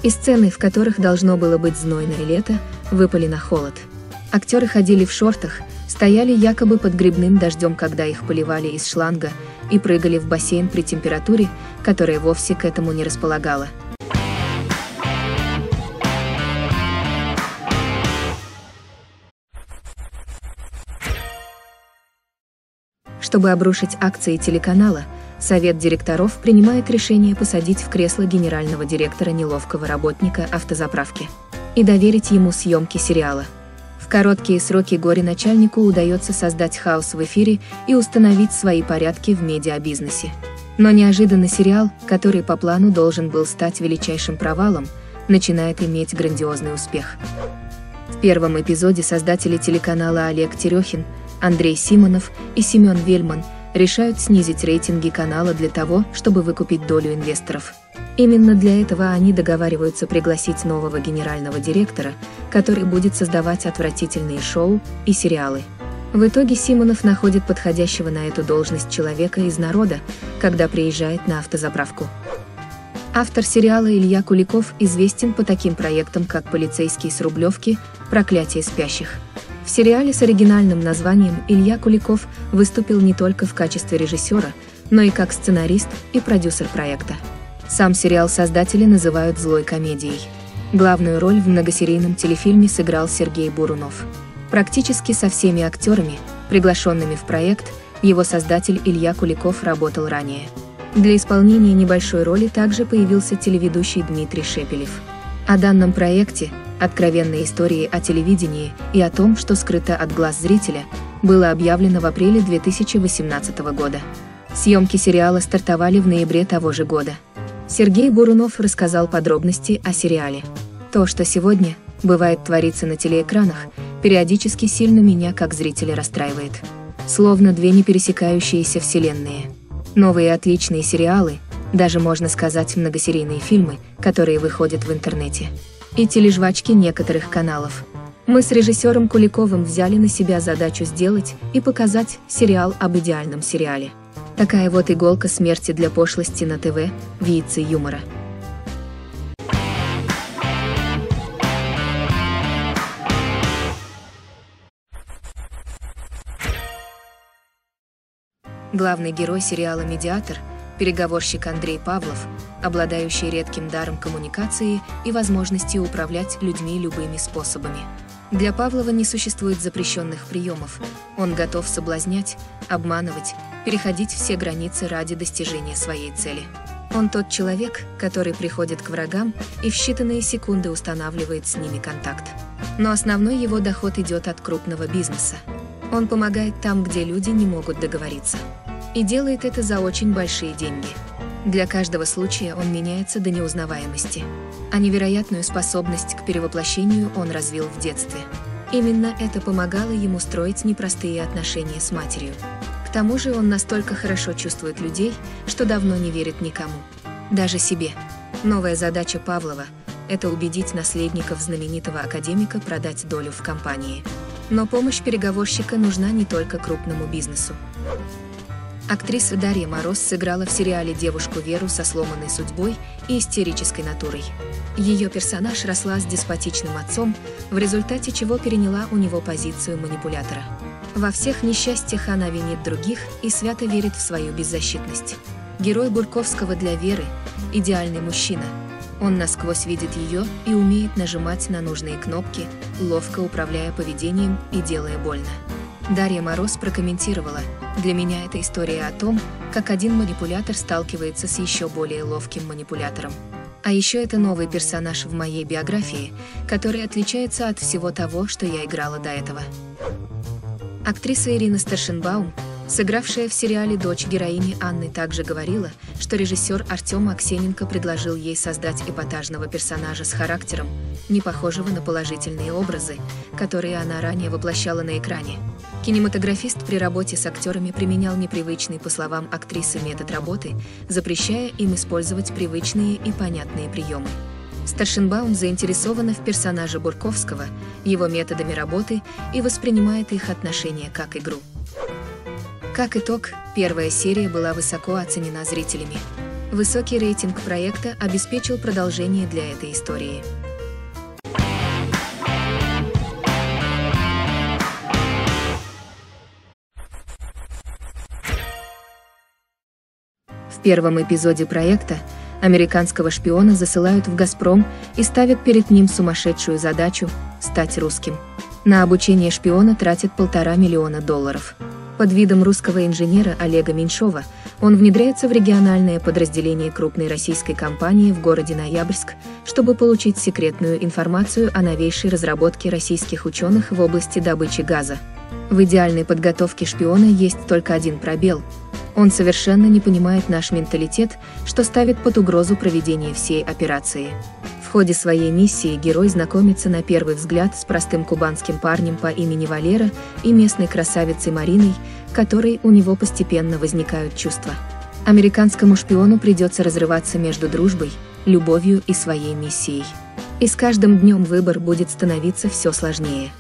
Speaker 1: и сцены, в которых должно было быть знойное лето, выпали на холод. Актеры ходили в шортах, стояли якобы под грибным дождем, когда их поливали из шланга, и прыгали в бассейн при температуре, которая вовсе к этому не располагала. Чтобы обрушить акции телеканала, Совет директоров принимает решение посадить в кресло генерального директора неловкого работника автозаправки и доверить ему съемки сериала. В короткие сроки горе-начальнику удается создать хаос в эфире и установить свои порядки в медиабизнесе. Но неожиданно сериал, который по плану должен был стать величайшим провалом, начинает иметь грандиозный успех. В первом эпизоде создатели телеканала Олег Терехин, Андрей Симонов и Семен Вельман решают снизить рейтинги канала для того, чтобы выкупить долю инвесторов. Именно для этого они договариваются пригласить нового генерального директора, который будет создавать отвратительные шоу и сериалы. В итоге Симонов находит подходящего на эту должность человека из народа, когда приезжает на автозаправку. Автор сериала Илья Куликов известен по таким проектам, как «Полицейский с Рублевки», «Проклятие спящих». В сериале с оригинальным названием Илья Куликов выступил не только в качестве режиссера, но и как сценарист и продюсер проекта. Сам сериал создатели называют злой комедией. Главную роль в многосерийном телефильме сыграл Сергей Бурунов. Практически со всеми актерами, приглашенными в проект, его создатель Илья Куликов работал ранее. Для исполнения небольшой роли также появился телеведущий Дмитрий Шепелев. О данном проекте, откровенной истории о телевидении и о том, что скрыто от глаз зрителя, было объявлено в апреле 2018 года. Съемки сериала стартовали в ноябре того же года. Сергей Бурунов рассказал подробности о сериале. То, что сегодня, бывает творится на телеэкранах, периодически сильно меня как зрителя расстраивает. Словно две непересекающиеся вселенные. Новые отличные сериалы, даже можно сказать многосерийные фильмы, которые выходят в интернете. И тележвачки некоторых каналов. Мы с режиссером Куликовым взяли на себя задачу сделать и показать сериал об идеальном сериале. Такая вот иголка смерти для пошлости на ТВ, в яйце юмора. Главный герой сериала «Медиатор» – переговорщик Андрей Павлов, обладающий редким даром коммуникации и возможностью управлять людьми любыми способами – для Павлова не существует запрещенных приемов. Он готов соблазнять, обманывать, переходить все границы ради достижения своей цели. Он тот человек, который приходит к врагам и в считанные секунды устанавливает с ними контакт. Но основной его доход идет от крупного бизнеса. Он помогает там, где люди не могут договориться. И делает это за очень большие деньги. Для каждого случая он меняется до неузнаваемости. А невероятную способность к перевоплощению он развил в детстве. Именно это помогало ему строить непростые отношения с матерью. К тому же он настолько хорошо чувствует людей, что давно не верит никому. Даже себе. Новая задача Павлова – это убедить наследников знаменитого академика продать долю в компании. Но помощь переговорщика нужна не только крупному бизнесу. Актриса Дарья Мороз сыграла в сериале девушку Веру со сломанной судьбой и истерической натурой. Ее персонаж росла с деспотичным отцом, в результате чего переняла у него позицию манипулятора. Во всех несчастьях она винит других и свято верит в свою беззащитность. Герой Бурковского для Веры – идеальный мужчина. Он насквозь видит ее и умеет нажимать на нужные кнопки, ловко управляя поведением и делая больно. Дарья Мороз прокомментировала, «Для меня это история о том, как один манипулятор сталкивается с еще более ловким манипулятором. А еще это новый персонаж в моей биографии, который отличается от всего того, что я играла до этого». Актриса Ирина Старшинбаум Сыгравшая в сериале дочь героини Анны также говорила, что режиссер Артем Аксененко предложил ей создать эпатажного персонажа с характером, не похожего на положительные образы, которые она ранее воплощала на экране. Кинематографист при работе с актерами применял непривычный, по словам актрисы, метод работы, запрещая им использовать привычные и понятные приемы. Старшинбаум заинтересована в персонаже Бурковского, его методами работы и воспринимает их отношения как игру. Как итог, первая серия была высоко оценена зрителями. Высокий рейтинг проекта обеспечил продолжение для этой истории. Первом эпизоде проекта американского шпиона засылают в «Газпром» и ставят перед ним сумасшедшую задачу – стать русским. На обучение шпиона тратят полтора миллиона долларов. Под видом русского инженера Олега Меньшова он внедряется в региональное подразделение крупной российской компании в городе Ноябрьск, чтобы получить секретную информацию о новейшей разработке российских ученых в области добычи газа. В идеальной подготовке шпиона есть только один пробел. Он совершенно не понимает наш менталитет, что ставит под угрозу проведение всей операции ходе своей миссии герой знакомится на первый взгляд с простым кубанским парнем по имени Валера и местной красавицей Мариной, которой у него постепенно возникают чувства. Американскому шпиону придется разрываться между дружбой, любовью и своей миссией. И с каждым днем выбор будет становиться все сложнее.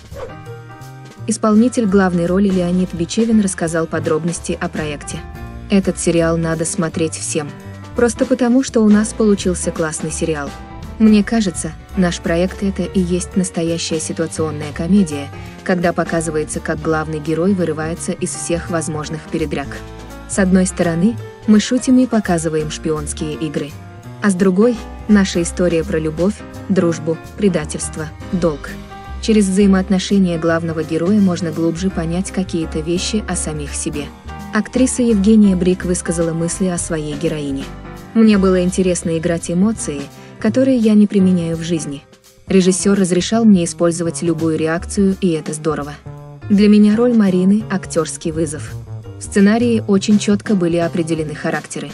Speaker 1: Исполнитель главной роли Леонид Бичевин рассказал подробности о проекте. Этот сериал надо смотреть всем. Просто потому, что у нас получился классный сериал – мне кажется, наш проект это и есть настоящая ситуационная комедия, когда показывается, как главный герой вырывается из всех возможных передряг. С одной стороны, мы шутим и показываем шпионские игры. А с другой – наша история про любовь, дружбу, предательство, долг. Через взаимоотношения главного героя можно глубже понять какие-то вещи о самих себе. Актриса Евгения Брик высказала мысли о своей героине. Мне было интересно играть эмоции – которые я не применяю в жизни. Режиссер разрешал мне использовать любую реакцию, и это здорово. Для меня роль Марины – актерский вызов. В сценарии очень четко были определены характеры.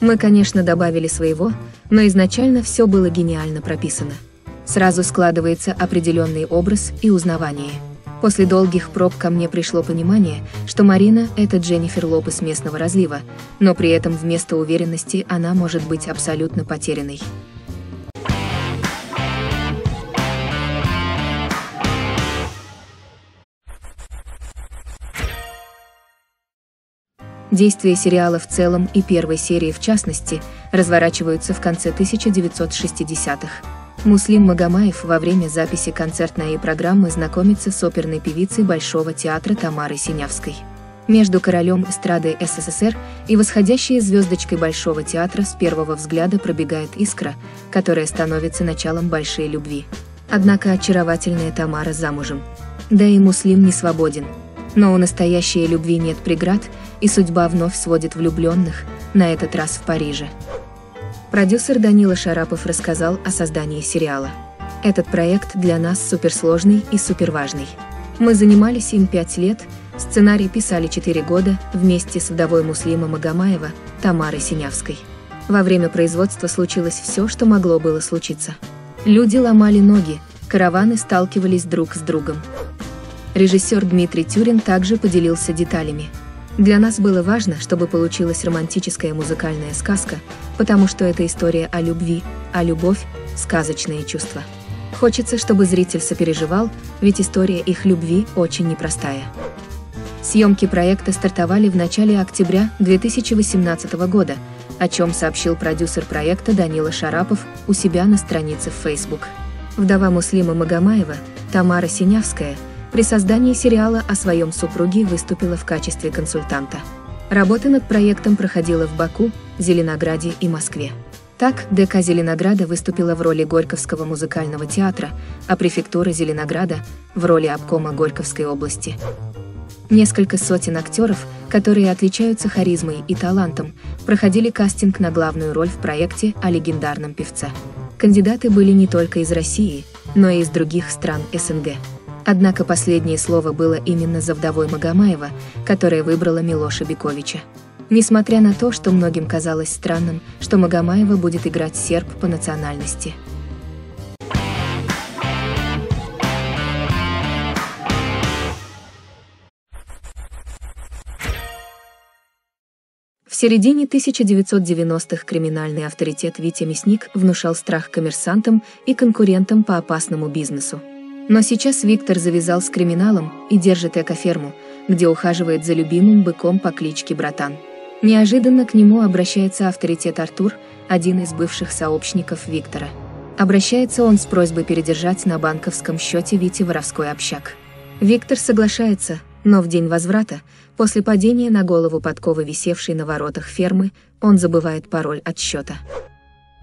Speaker 1: Мы, конечно, добавили своего, но изначально все было гениально прописано. Сразу складывается определенный образ и узнавание. После долгих проб ко мне пришло понимание, что Марина – это Дженнифер Лопес местного разлива, но при этом вместо уверенности она может быть абсолютно потерянной. Действия сериала в целом и первой серии в частности разворачиваются в конце 1960-х. Муслим Магомаев во время записи концертной программы знакомится с оперной певицей Большого театра Тамарой Синявской. Между королем эстрады СССР и восходящей звездочкой Большого театра с первого взгляда пробегает искра, которая становится началом большой любви. Однако очаровательная Тамара замужем. Да и Муслим не свободен. Но у настоящей любви нет преград, и судьба вновь сводит влюбленных, на этот раз в Париже. Продюсер Данила Шарапов рассказал о создании сериала. Этот проект для нас суперсложный и суперважный. Мы занимались им пять лет, сценарий писали четыре года вместе с вдовой Муслима Магомаева, Тамарой Синявской. Во время производства случилось все, что могло было случиться. Люди ломали ноги, караваны сталкивались друг с другом. Режиссер Дмитрий Тюрин также поделился деталями – для нас было важно, чтобы получилась романтическая музыкальная сказка, потому что это история о любви, а любовь – сказочные чувства. Хочется, чтобы зритель сопереживал, ведь история их любви очень непростая. Съемки проекта стартовали в начале октября 2018 года, о чем сообщил продюсер проекта Данила Шарапов у себя на странице в Facebook. Вдова Муслима Магомаева, Тамара Синявская – при создании сериала о своем супруге выступила в качестве консультанта. Работа над проектом проходила в Баку, Зеленограде и Москве. Так, ДК Зеленограда выступила в роли Горьковского музыкального театра, а префектура Зеленограда – в роли обкома Горьковской области. Несколько сотен актеров, которые отличаются харизмой и талантом, проходили кастинг на главную роль в проекте о легендарном певце. Кандидаты были не только из России, но и из других стран СНГ. Однако последнее слово было именно за вдовой Магомаева, которая выбрала Милоша Биковича. Несмотря на то, что многим казалось странным, что Магомаева будет играть серб по национальности. В середине 1990-х криминальный авторитет Витя Мясник внушал страх коммерсантам и конкурентам по опасному бизнесу. Но сейчас Виктор завязал с криминалом и держит экоферму, где ухаживает за любимым быком по кличке Братан. Неожиданно к нему обращается авторитет Артур, один из бывших сообщников Виктора. Обращается он с просьбой передержать на банковском счете Вите воровской общак. Виктор соглашается, но в день возврата, После падения на голову подковы, висевшей на воротах фермы, он забывает пароль от счета.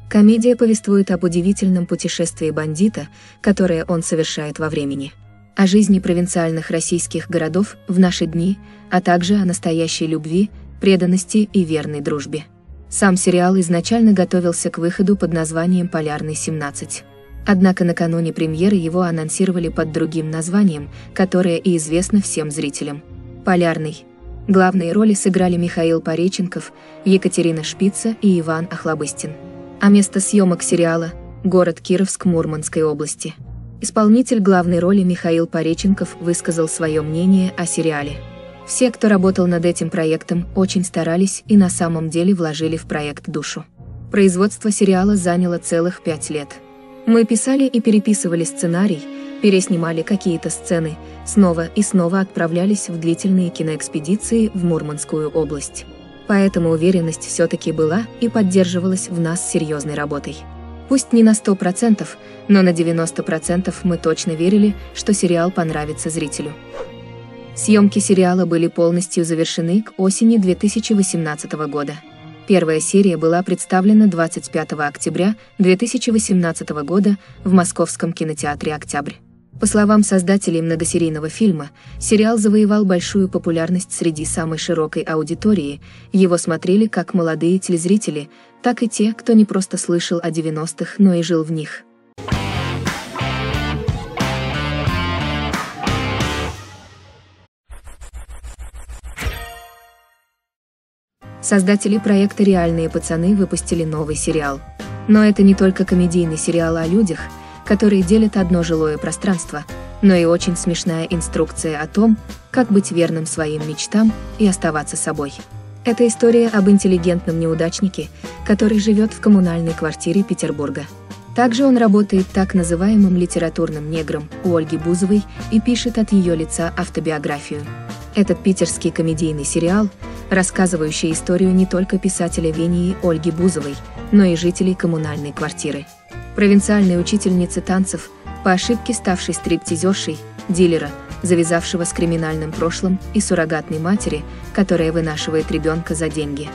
Speaker 1: Комедия повествует об удивительном путешествии бандита, которое он совершает во времени. О жизни провинциальных российских городов в наши дни, а также о настоящей любви, преданности и верной дружбе. Сам сериал изначально готовился к выходу под названием «Полярный 17». Однако накануне премьеры его анонсировали под другим названием, которое и известно всем зрителям. «Полярный». Главные роли сыграли Михаил Пореченков, Екатерина Шпица и Иван Охлобыстин. А место съемок сериала – город Кировск Мурманской области. Исполнитель главной роли Михаил Пореченков высказал свое мнение о сериале. Все, кто работал над этим проектом, очень старались и на самом деле вложили в проект душу. Производство сериала заняло целых пять лет. Мы писали и переписывали сценарий, переснимали какие-то сцены, снова и снова отправлялись в длительные киноэкспедиции в Мурманскую область. Поэтому уверенность все-таки была и поддерживалась в нас серьезной работой. Пусть не на 100%, но на 90% мы точно верили, что сериал понравится зрителю. Съемки сериала были полностью завершены к осени 2018 года. Первая серия была представлена 25 октября 2018 года в Московском кинотеатре «Октябрь». По словам создателей многосерийного фильма, сериал завоевал большую популярность среди самой широкой аудитории, его смотрели как молодые телезрители, так и те, кто не просто слышал о 90-х, но и жил в них. Создатели проекта «Реальные пацаны» выпустили новый сериал. Но это не только комедийный сериал о людях – которые делят одно жилое пространство, но и очень смешная инструкция о том, как быть верным своим мечтам и оставаться собой. Это история об интеллигентном неудачнике, который живет в коммунальной квартире Петербурга. Также он работает так называемым литературным негром у Ольги Бузовой и пишет от ее лица автобиографию. Этот питерский комедийный сериал, рассказывающий историю не только писателя Вении Ольги Бузовой, но и жителей коммунальной квартиры провинциальной учительницы танцев, по ошибке ставшей стриптизершей, дилера, завязавшего с криминальным прошлым и суррогатной матери, которая вынашивает ребенка за деньги.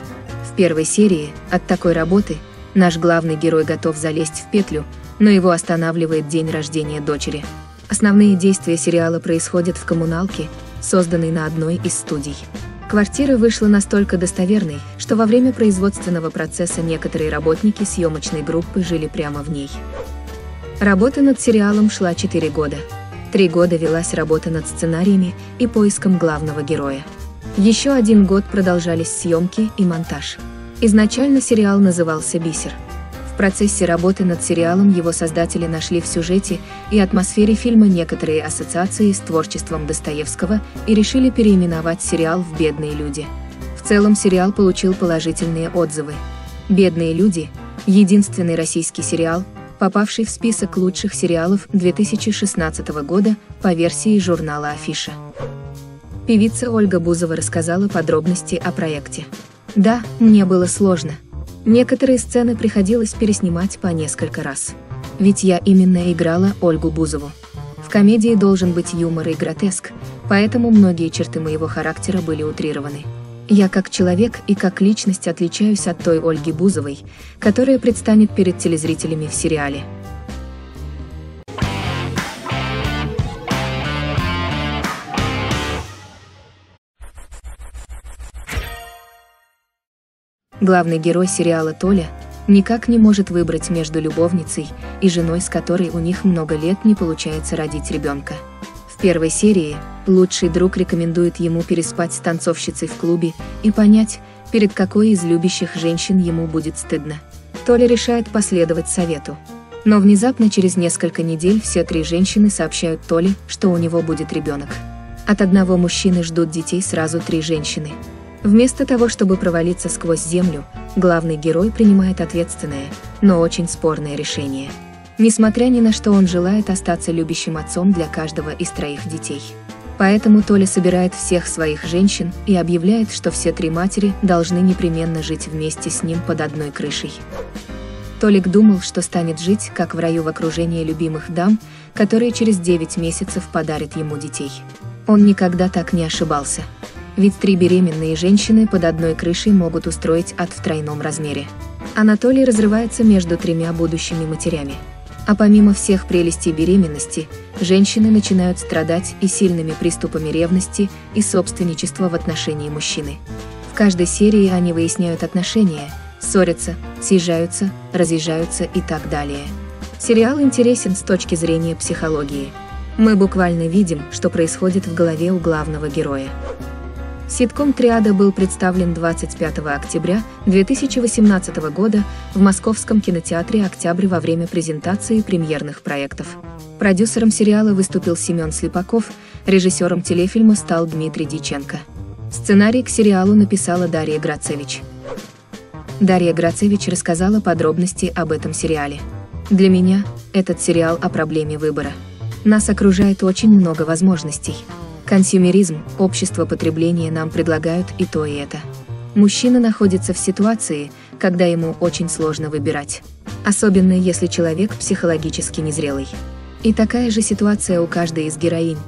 Speaker 1: В первой серии от такой работы наш главный герой готов залезть в петлю, но его останавливает день рождения дочери. Основные действия сериала происходят в коммуналке, созданной на одной из студий. Квартира вышла настолько достоверной, что во время производственного процесса некоторые работники съемочной группы жили прямо в ней. Работа над сериалом шла 4 года. Три года велась работа над сценариями и поиском главного героя. Еще один год продолжались съемки и монтаж. Изначально сериал назывался «Бисер», в процессе работы над сериалом его создатели нашли в сюжете и атмосфере фильма некоторые ассоциации с творчеством Достоевского и решили переименовать сериал в «Бедные люди». В целом сериал получил положительные отзывы. «Бедные люди» — единственный российский сериал, попавший в список лучших сериалов 2016 года по версии журнала «Афиша». Певица Ольга Бузова рассказала подробности о проекте. «Да, мне было сложно. Некоторые сцены приходилось переснимать по несколько раз. Ведь я именно играла Ольгу Бузову. В комедии должен быть юмор и гротеск, поэтому многие черты моего характера были утрированы. Я как человек и как личность отличаюсь от той Ольги Бузовой, которая предстанет перед телезрителями в сериале. Главный герой сериала Толя никак не может выбрать между любовницей и женой, с которой у них много лет не получается родить ребенка. В первой серии лучший друг рекомендует ему переспать с танцовщицей в клубе и понять, перед какой из любящих женщин ему будет стыдно. Толя решает последовать совету. Но внезапно через несколько недель все три женщины сообщают Толе, что у него будет ребенок. От одного мужчины ждут детей сразу три женщины – Вместо того, чтобы провалиться сквозь землю, главный герой принимает ответственное, но очень спорное решение. Несмотря ни на что он желает остаться любящим отцом для каждого из троих детей. Поэтому Толя собирает всех своих женщин и объявляет, что все три матери должны непременно жить вместе с ним под одной крышей. Толик думал, что станет жить, как в раю в окружении любимых дам, которые через 9 месяцев подарят ему детей. Он никогда так не ошибался. Ведь три беременные женщины под одной крышей могут устроить ад в тройном размере. Анатолий разрывается между тремя будущими матерями. А помимо всех прелестей беременности, женщины начинают страдать и сильными приступами ревности и собственничества в отношении мужчины. В каждой серии они выясняют отношения, ссорятся, съезжаются, разъезжаются и так далее. Сериал интересен с точки зрения психологии. Мы буквально видим, что происходит в голове у главного героя. Ситком «Триада» был представлен 25 октября 2018 года в Московском кинотеатре «Октябрь» во время презентации премьерных проектов. Продюсером сериала выступил Семен Слепаков, режиссером телефильма стал Дмитрий Диченко. Сценарий к сериалу написала Дарья Грацевич. Дарья Грацевич рассказала подробности об этом сериале. Для меня этот сериал о проблеме выбора. Нас окружает очень много возможностей. Консюмеризм, общество потребления нам предлагают и то, и это. Мужчина находится в ситуации, когда ему очень сложно выбирать. Особенно если человек психологически незрелый. И такая же ситуация у каждой из героинь.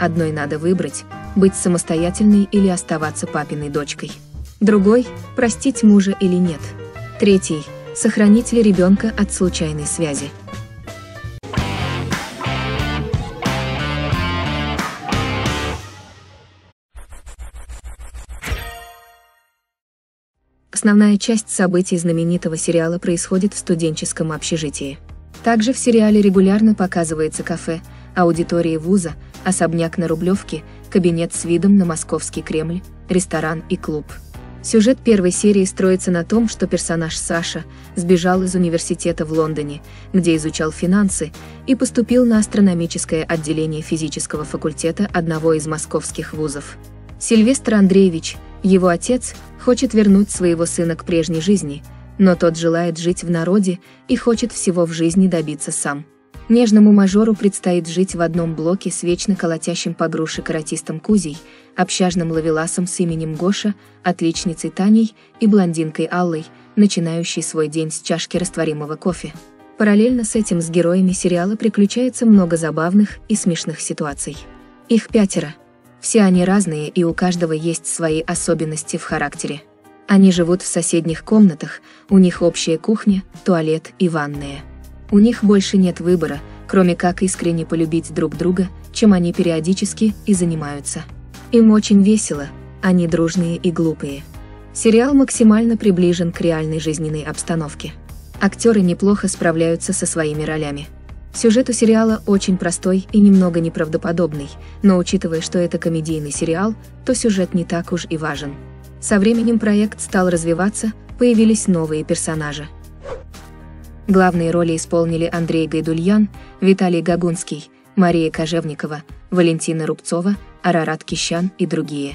Speaker 1: Одной надо выбрать, быть самостоятельной или оставаться папиной дочкой. Другой – простить мужа или нет. Третий – сохранить ли ребенка от случайной связи. Основная часть событий знаменитого сериала происходит в студенческом общежитии. Также в сериале регулярно показывается кафе, аудитории вуза, особняк на Рублевке, кабинет с видом на Московский Кремль, ресторан и клуб. Сюжет первой серии строится на том, что персонаж Саша сбежал из университета в Лондоне, где изучал финансы, и поступил на астрономическое отделение физического факультета одного из московских вузов. Сильвестр Андреевич, его отец, хочет вернуть своего сына к прежней жизни, но тот желает жить в народе и хочет всего в жизни добиться сам. Нежному мажору предстоит жить в одном блоке с вечно колотящим по груши каратистом Кузей, общажным ловеласом с именем Гоша, отличницей Таней и блондинкой Аллой, начинающей свой день с чашки растворимого кофе. Параллельно с этим с героями сериала приключается много забавных и смешных ситуаций. Их пятеро – все они разные и у каждого есть свои особенности в характере. Они живут в соседних комнатах, у них общая кухня, туалет и ванная. У них больше нет выбора, кроме как искренне полюбить друг друга, чем они периодически и занимаются. Им очень весело, они дружные и глупые. Сериал максимально приближен к реальной жизненной обстановке. Актеры неплохо справляются со своими ролями. Сюжет у сериала очень простой и немного неправдоподобный, но учитывая, что это комедийный сериал, то сюжет не так уж и важен. Со временем проект стал развиваться, появились новые персонажи. Главные роли исполнили Андрей Гайдульян, Виталий Гагунский, Мария Кожевникова, Валентина Рубцова, Арарат Кищан и другие.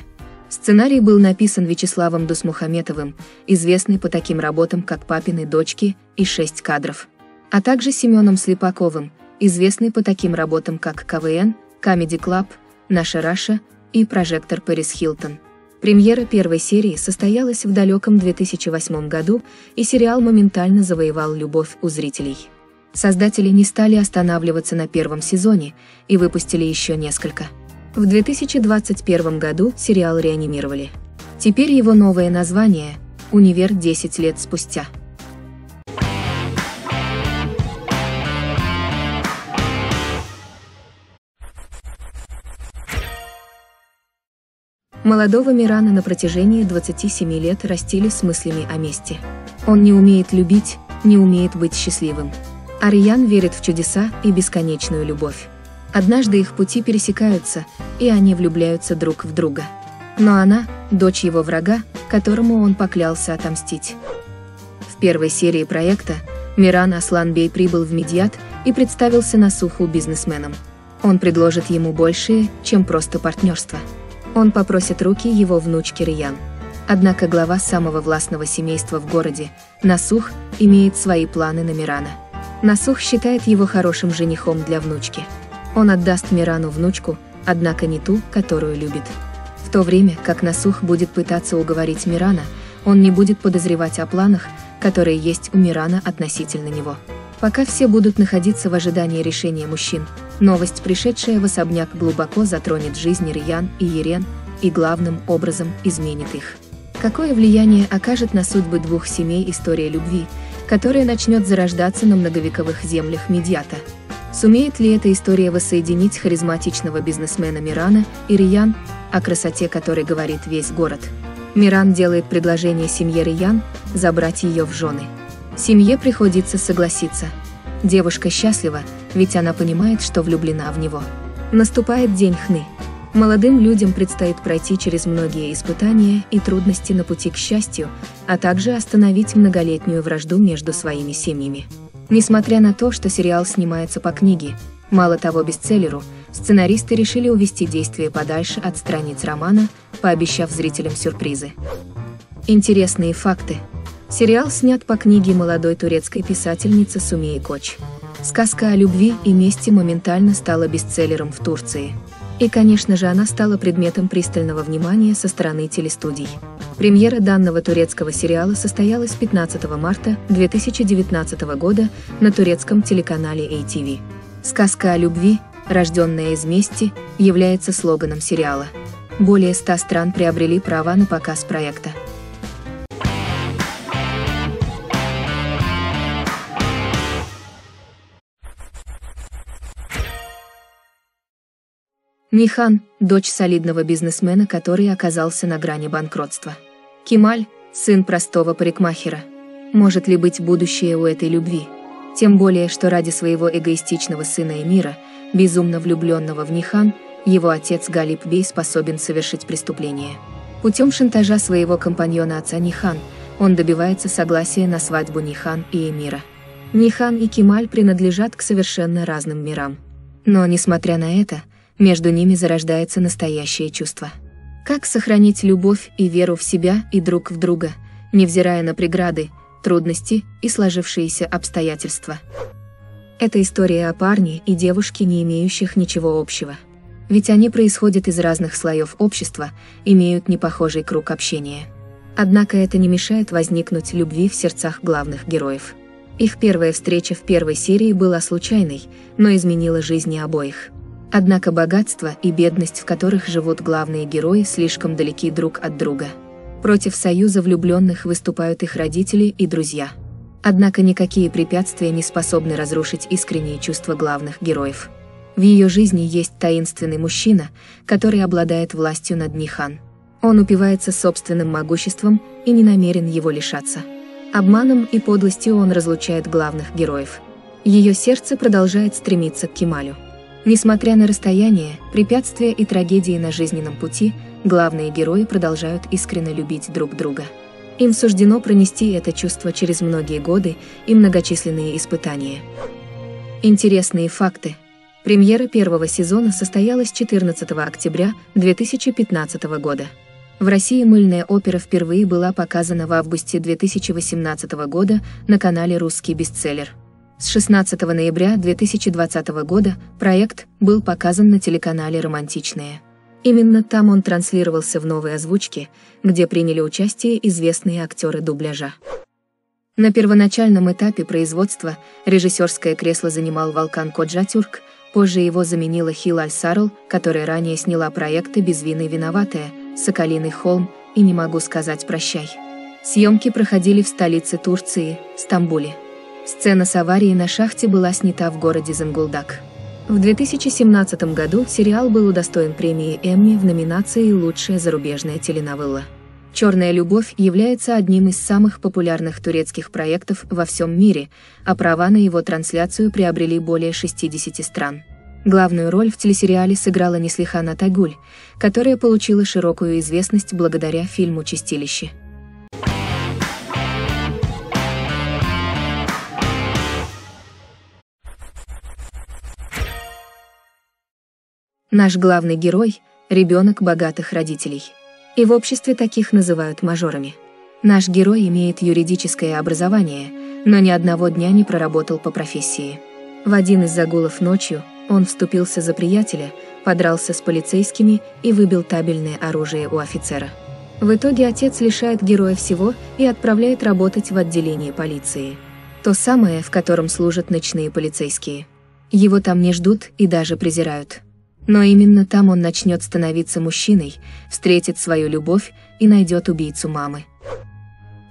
Speaker 1: Сценарий был написан Вячеславом Дусмухаметовым, известный по таким работам, как «Папины дочки» и «Шесть кадров» а также Семеном Слепаковым, известный по таким работам как КВН, Comedy Club, Наша Раша и Прожектор Пэрис Хилтон. Премьера первой серии состоялась в далеком 2008 году, и сериал моментально завоевал любовь у зрителей. Создатели не стали останавливаться на первом сезоне и выпустили еще несколько. В 2021 году сериал реанимировали. Теперь его новое название – «Универ 10 лет спустя». Молодого Мирана на протяжении 27 лет растили с мыслями о мести. Он не умеет любить, не умеет быть счастливым. Ариан верит в чудеса и бесконечную любовь. Однажды их пути пересекаются, и они влюбляются друг в друга. Но она – дочь его врага, которому он поклялся отомстить. В первой серии проекта Миран Асланбей прибыл в Медиат и представился на суху бизнесменом. Он предложит ему большее, чем просто партнерство. Он попросит руки его внучки Риян. Однако глава самого властного семейства в городе, Насух, имеет свои планы на Мирана. Насух считает его хорошим женихом для внучки. Он отдаст Мирану внучку, однако не ту, которую любит. В то время, как Насух будет пытаться уговорить Мирана, он не будет подозревать о планах, которые есть у Мирана относительно него. Пока все будут находиться в ожидании решения мужчин, новость, пришедшая в особняк, глубоко затронет жизни Риян и Ерен, и главным образом изменит их. Какое влияние окажет на судьбы двух семей история любви, которая начнет зарождаться на многовековых землях Медиата? Сумеет ли эта история воссоединить харизматичного бизнесмена Мирана и Риян, о красоте которой говорит весь город? Миран делает предложение семье Риян забрать ее в жены. Семье приходится согласиться. Девушка счастлива, ведь она понимает, что влюблена в него. Наступает день хны. Молодым людям предстоит пройти через многие испытания и трудности на пути к счастью, а также остановить многолетнюю вражду между своими семьями. Несмотря на то, что сериал снимается по книге, мало того бестселлеру, сценаристы решили увести действие подальше от страниц романа, пообещав зрителям сюрпризы. Интересные факты. Сериал снят по книге молодой турецкой писательницы Сумеи Коч. Сказка о любви и мести моментально стала бестселлером в Турции. И, конечно же, она стала предметом пристального внимания со стороны телестудий. Премьера данного турецкого сериала состоялась 15 марта 2019 года на турецком телеканале ATV. «Сказка о любви, рожденная из мести», является слоганом сериала. Более 100 стран приобрели права на показ проекта. Нихан – дочь солидного бизнесмена, который оказался на грани банкротства. Кемаль – сын простого парикмахера. Может ли быть будущее у этой любви? Тем более, что ради своего эгоистичного сына Эмира, безумно влюбленного в Нихан, его отец Галип Бей способен совершить преступление. Путем шантажа своего компаньона отца Нихан, он добивается согласия на свадьбу Нихан и Эмира. Нихан и Кемаль принадлежат к совершенно разным мирам. Но, несмотря на это, между ними зарождается настоящее чувство. Как сохранить любовь и веру в себя и друг в друга, невзирая на преграды, трудности и сложившиеся обстоятельства. Это история о парне и девушке, не имеющих ничего общего. Ведь они происходят из разных слоев общества, имеют непохожий круг общения. Однако это не мешает возникнуть любви в сердцах главных героев. Их первая встреча в первой серии была случайной, но изменила жизни обоих. Однако богатство и бедность, в которых живут главные герои, слишком далеки друг от друга. Против союза влюбленных выступают их родители и друзья. Однако никакие препятствия не способны разрушить искренние чувства главных героев. В ее жизни есть таинственный мужчина, который обладает властью над Нихан. Он упивается собственным могуществом и не намерен его лишаться. Обманом и подлостью он разлучает главных героев. Ее сердце продолжает стремиться к Кемалю. Несмотря на расстояние, препятствия и трагедии на жизненном пути, главные герои продолжают искренне любить друг друга. Им суждено пронести это чувство через многие годы и многочисленные испытания. Интересные факты. Премьера первого сезона состоялась 14 октября 2015 года. В России мыльная опера впервые была показана в августе 2018 года на канале «Русский бестселлер». С 16 ноября 2020 года проект был показан на телеканале «Романтичные». Именно там он транслировался в новой озвучке, где приняли участие известные актеры дубляжа. На первоначальном этапе производства режиссерское кресло занимал Волкан Коджатюрк, позже его заменила Хилаль Сарл, которая ранее сняла проекты «Без вины виноватая», «Соколиный холм» и «Не могу сказать прощай». Съемки проходили в столице Турции, Стамбуле. Сцена с аварией на шахте была снята в городе Зангулдак. В 2017 году сериал был удостоен премии Эмми в номинации «Лучшая зарубежная теленовелла». «Черная любовь» является одним из самых популярных турецких проектов во всем мире, а права на его трансляцию приобрели более 60 стран. Главную роль в телесериале сыграла Неслихана Тагуль, которая получила широкую известность благодаря фильму «Чистилище». Наш главный герой – ребенок богатых родителей. И в обществе таких называют мажорами. Наш герой имеет юридическое образование, но ни одного дня не проработал по профессии. В один из загулов ночью он вступился за приятеля, подрался с полицейскими и выбил табельное оружие у офицера. В итоге отец лишает героя всего и отправляет работать в отделение полиции. То самое, в котором служат ночные полицейские. Его там не ждут и даже презирают. Но именно там он начнет становиться мужчиной, встретит свою любовь и найдет убийцу мамы.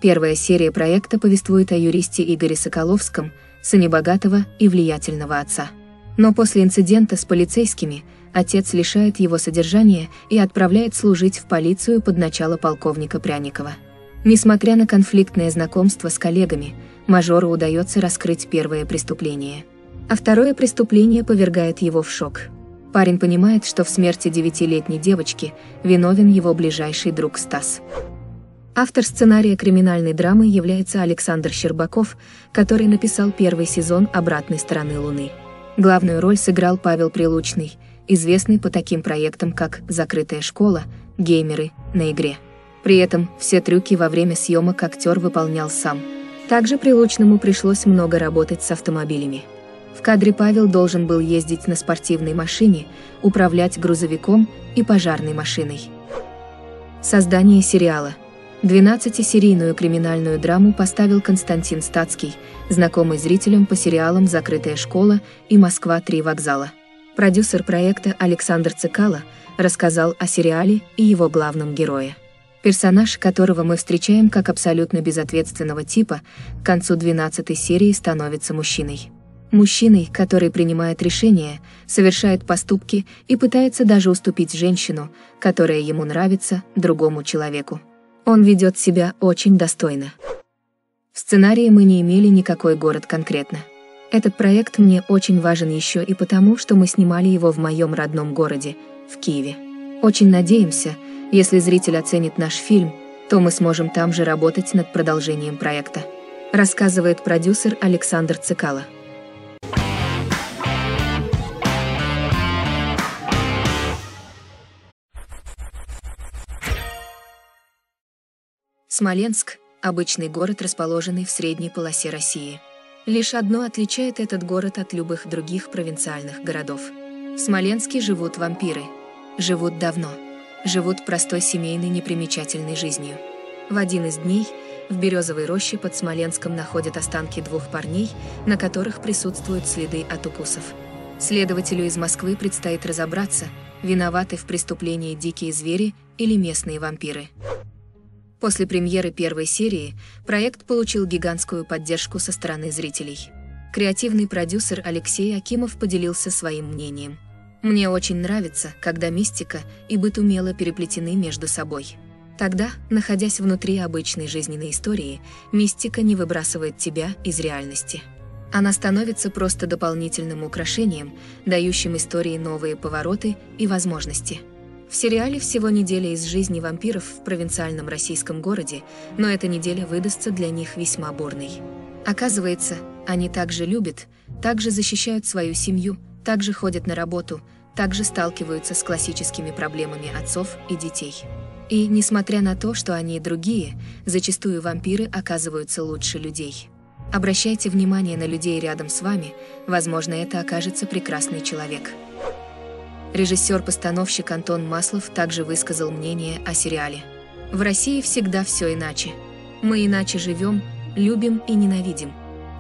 Speaker 1: Первая серия проекта повествует о юристе Игоре Соколовском, сыне богатого и влиятельного отца. Но после инцидента с полицейскими отец лишает его содержания и отправляет служить в полицию под начало полковника Пряникова. Несмотря на конфликтное знакомство с коллегами, мажору удается раскрыть первое преступление. А второе преступление повергает его в шок. Парень понимает, что в смерти девятилетней девочки виновен его ближайший друг Стас. Автор сценария криминальной драмы является Александр Щербаков, который написал первый сезон «Обратной стороны Луны». Главную роль сыграл Павел Прилучный, известный по таким проектам, как «Закрытая школа», «Геймеры», «На игре». При этом все трюки во время съемок актер выполнял сам. Также Прилучному пришлось много работать с автомобилями. В кадре Павел должен был ездить на спортивной машине, управлять грузовиком и пожарной машиной. Создание сериала. 12-серийную криминальную драму поставил Константин Стацкий, знакомый зрителям по сериалам «Закрытая школа» и «Москва-3 вокзала». Продюсер проекта Александр Цикало рассказал о сериале и его главном герое персонаж которого мы встречаем как абсолютно безответственного типа, к концу 12 серии становится мужчиной. Мужчиной, который принимает решения, совершает поступки и пытается даже уступить женщину, которая ему нравится, другому человеку. Он ведет себя очень достойно. В сценарии мы не имели никакой город конкретно. Этот проект мне очень важен еще и потому, что мы снимали его в моем родном городе, в Киеве. Очень надеемся, если зритель оценит наш фильм, то мы сможем там же работать над продолжением проекта. Рассказывает продюсер Александр Цикало. Смоленск – обычный город, расположенный в средней полосе России. Лишь одно отличает этот город от любых других провинциальных городов. В Смоленске живут вампиры. Живут давно живут простой семейной непримечательной жизнью. В один из дней в Березовой роще под Смоленском находят останки двух парней, на которых присутствуют следы от укусов. Следователю из Москвы предстоит разобраться, виноваты в преступлении дикие звери или местные вампиры. После премьеры первой серии проект получил гигантскую поддержку со стороны зрителей. Креативный продюсер Алексей Акимов поделился своим мнением – мне очень нравится, когда мистика и быт умело переплетены между собой. Тогда, находясь внутри обычной жизненной истории, мистика не выбрасывает тебя из реальности. Она становится просто дополнительным украшением, дающим истории новые повороты и возможности. В сериале всего неделя из жизни вампиров в провинциальном российском городе, но эта неделя выдастся для них весьма бурной. Оказывается, они также любят, также защищают свою семью – также ходят на работу, также сталкиваются с классическими проблемами отцов и детей. И, несмотря на то, что они и другие, зачастую вампиры оказываются лучше людей. Обращайте внимание на людей рядом с вами, возможно, это окажется прекрасный человек. Режиссер-постановщик Антон Маслов также высказал мнение о сериале. В России всегда все иначе. Мы иначе живем, любим и ненавидим.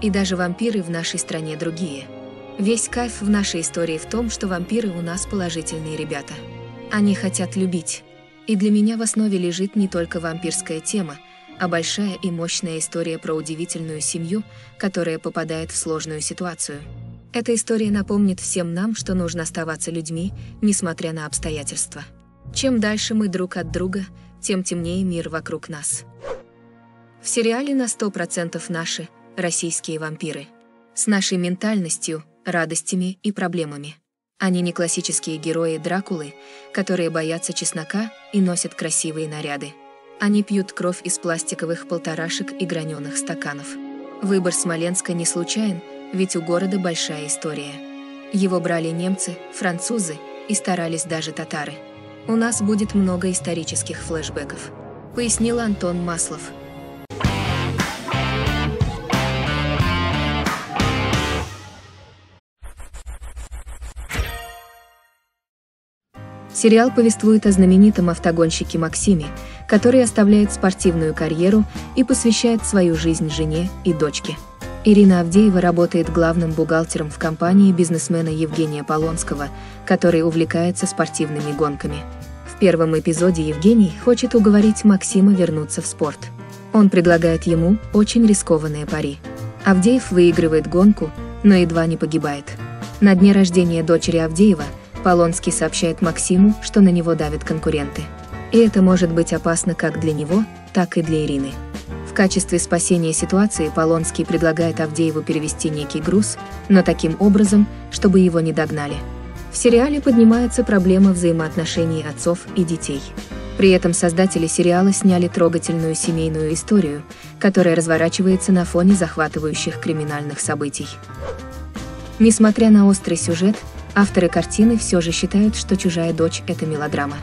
Speaker 1: И даже вампиры в нашей стране другие – Весь кайф в нашей истории в том, что вампиры у нас положительные ребята. Они хотят любить. И для меня в основе лежит не только вампирская тема, а большая и мощная история про удивительную семью, которая попадает в сложную ситуацию. Эта история напомнит всем нам, что нужно оставаться людьми, несмотря на обстоятельства. Чем дальше мы друг от друга, тем темнее мир вокруг нас. В сериале на 100% наши, российские вампиры. С нашей ментальностью, радостями и проблемами. Они не классические герои Дракулы, которые боятся чеснока и носят красивые наряды. Они пьют кровь из пластиковых полторашек и граненых стаканов. Выбор Смоленска не случайен, ведь у города большая история. Его брали немцы, французы и старались даже татары. У нас будет много исторических флешбеков, пояснил Антон Маслов, Сериал повествует о знаменитом автогонщике Максиме, который оставляет спортивную карьеру и посвящает свою жизнь жене и дочке. Ирина Авдеева работает главным бухгалтером в компании бизнесмена Евгения Полонского, который увлекается спортивными гонками. В первом эпизоде Евгений хочет уговорить Максима вернуться в спорт. Он предлагает ему очень рискованные пари. Авдеев выигрывает гонку, но едва не погибает. На дне рождения дочери Авдеева Полонский сообщает Максиму, что на него давят конкуренты. И это может быть опасно как для него, так и для Ирины. Качестве спасения ситуации Полонский предлагает Авдееву перевести некий груз, но таким образом, чтобы его не догнали. В сериале поднимается проблема взаимоотношений отцов и детей. При этом создатели сериала сняли трогательную семейную историю, которая разворачивается на фоне захватывающих криминальных событий. Несмотря на острый сюжет, авторы картины все же считают, что «Чужая дочь» — это мелодрама.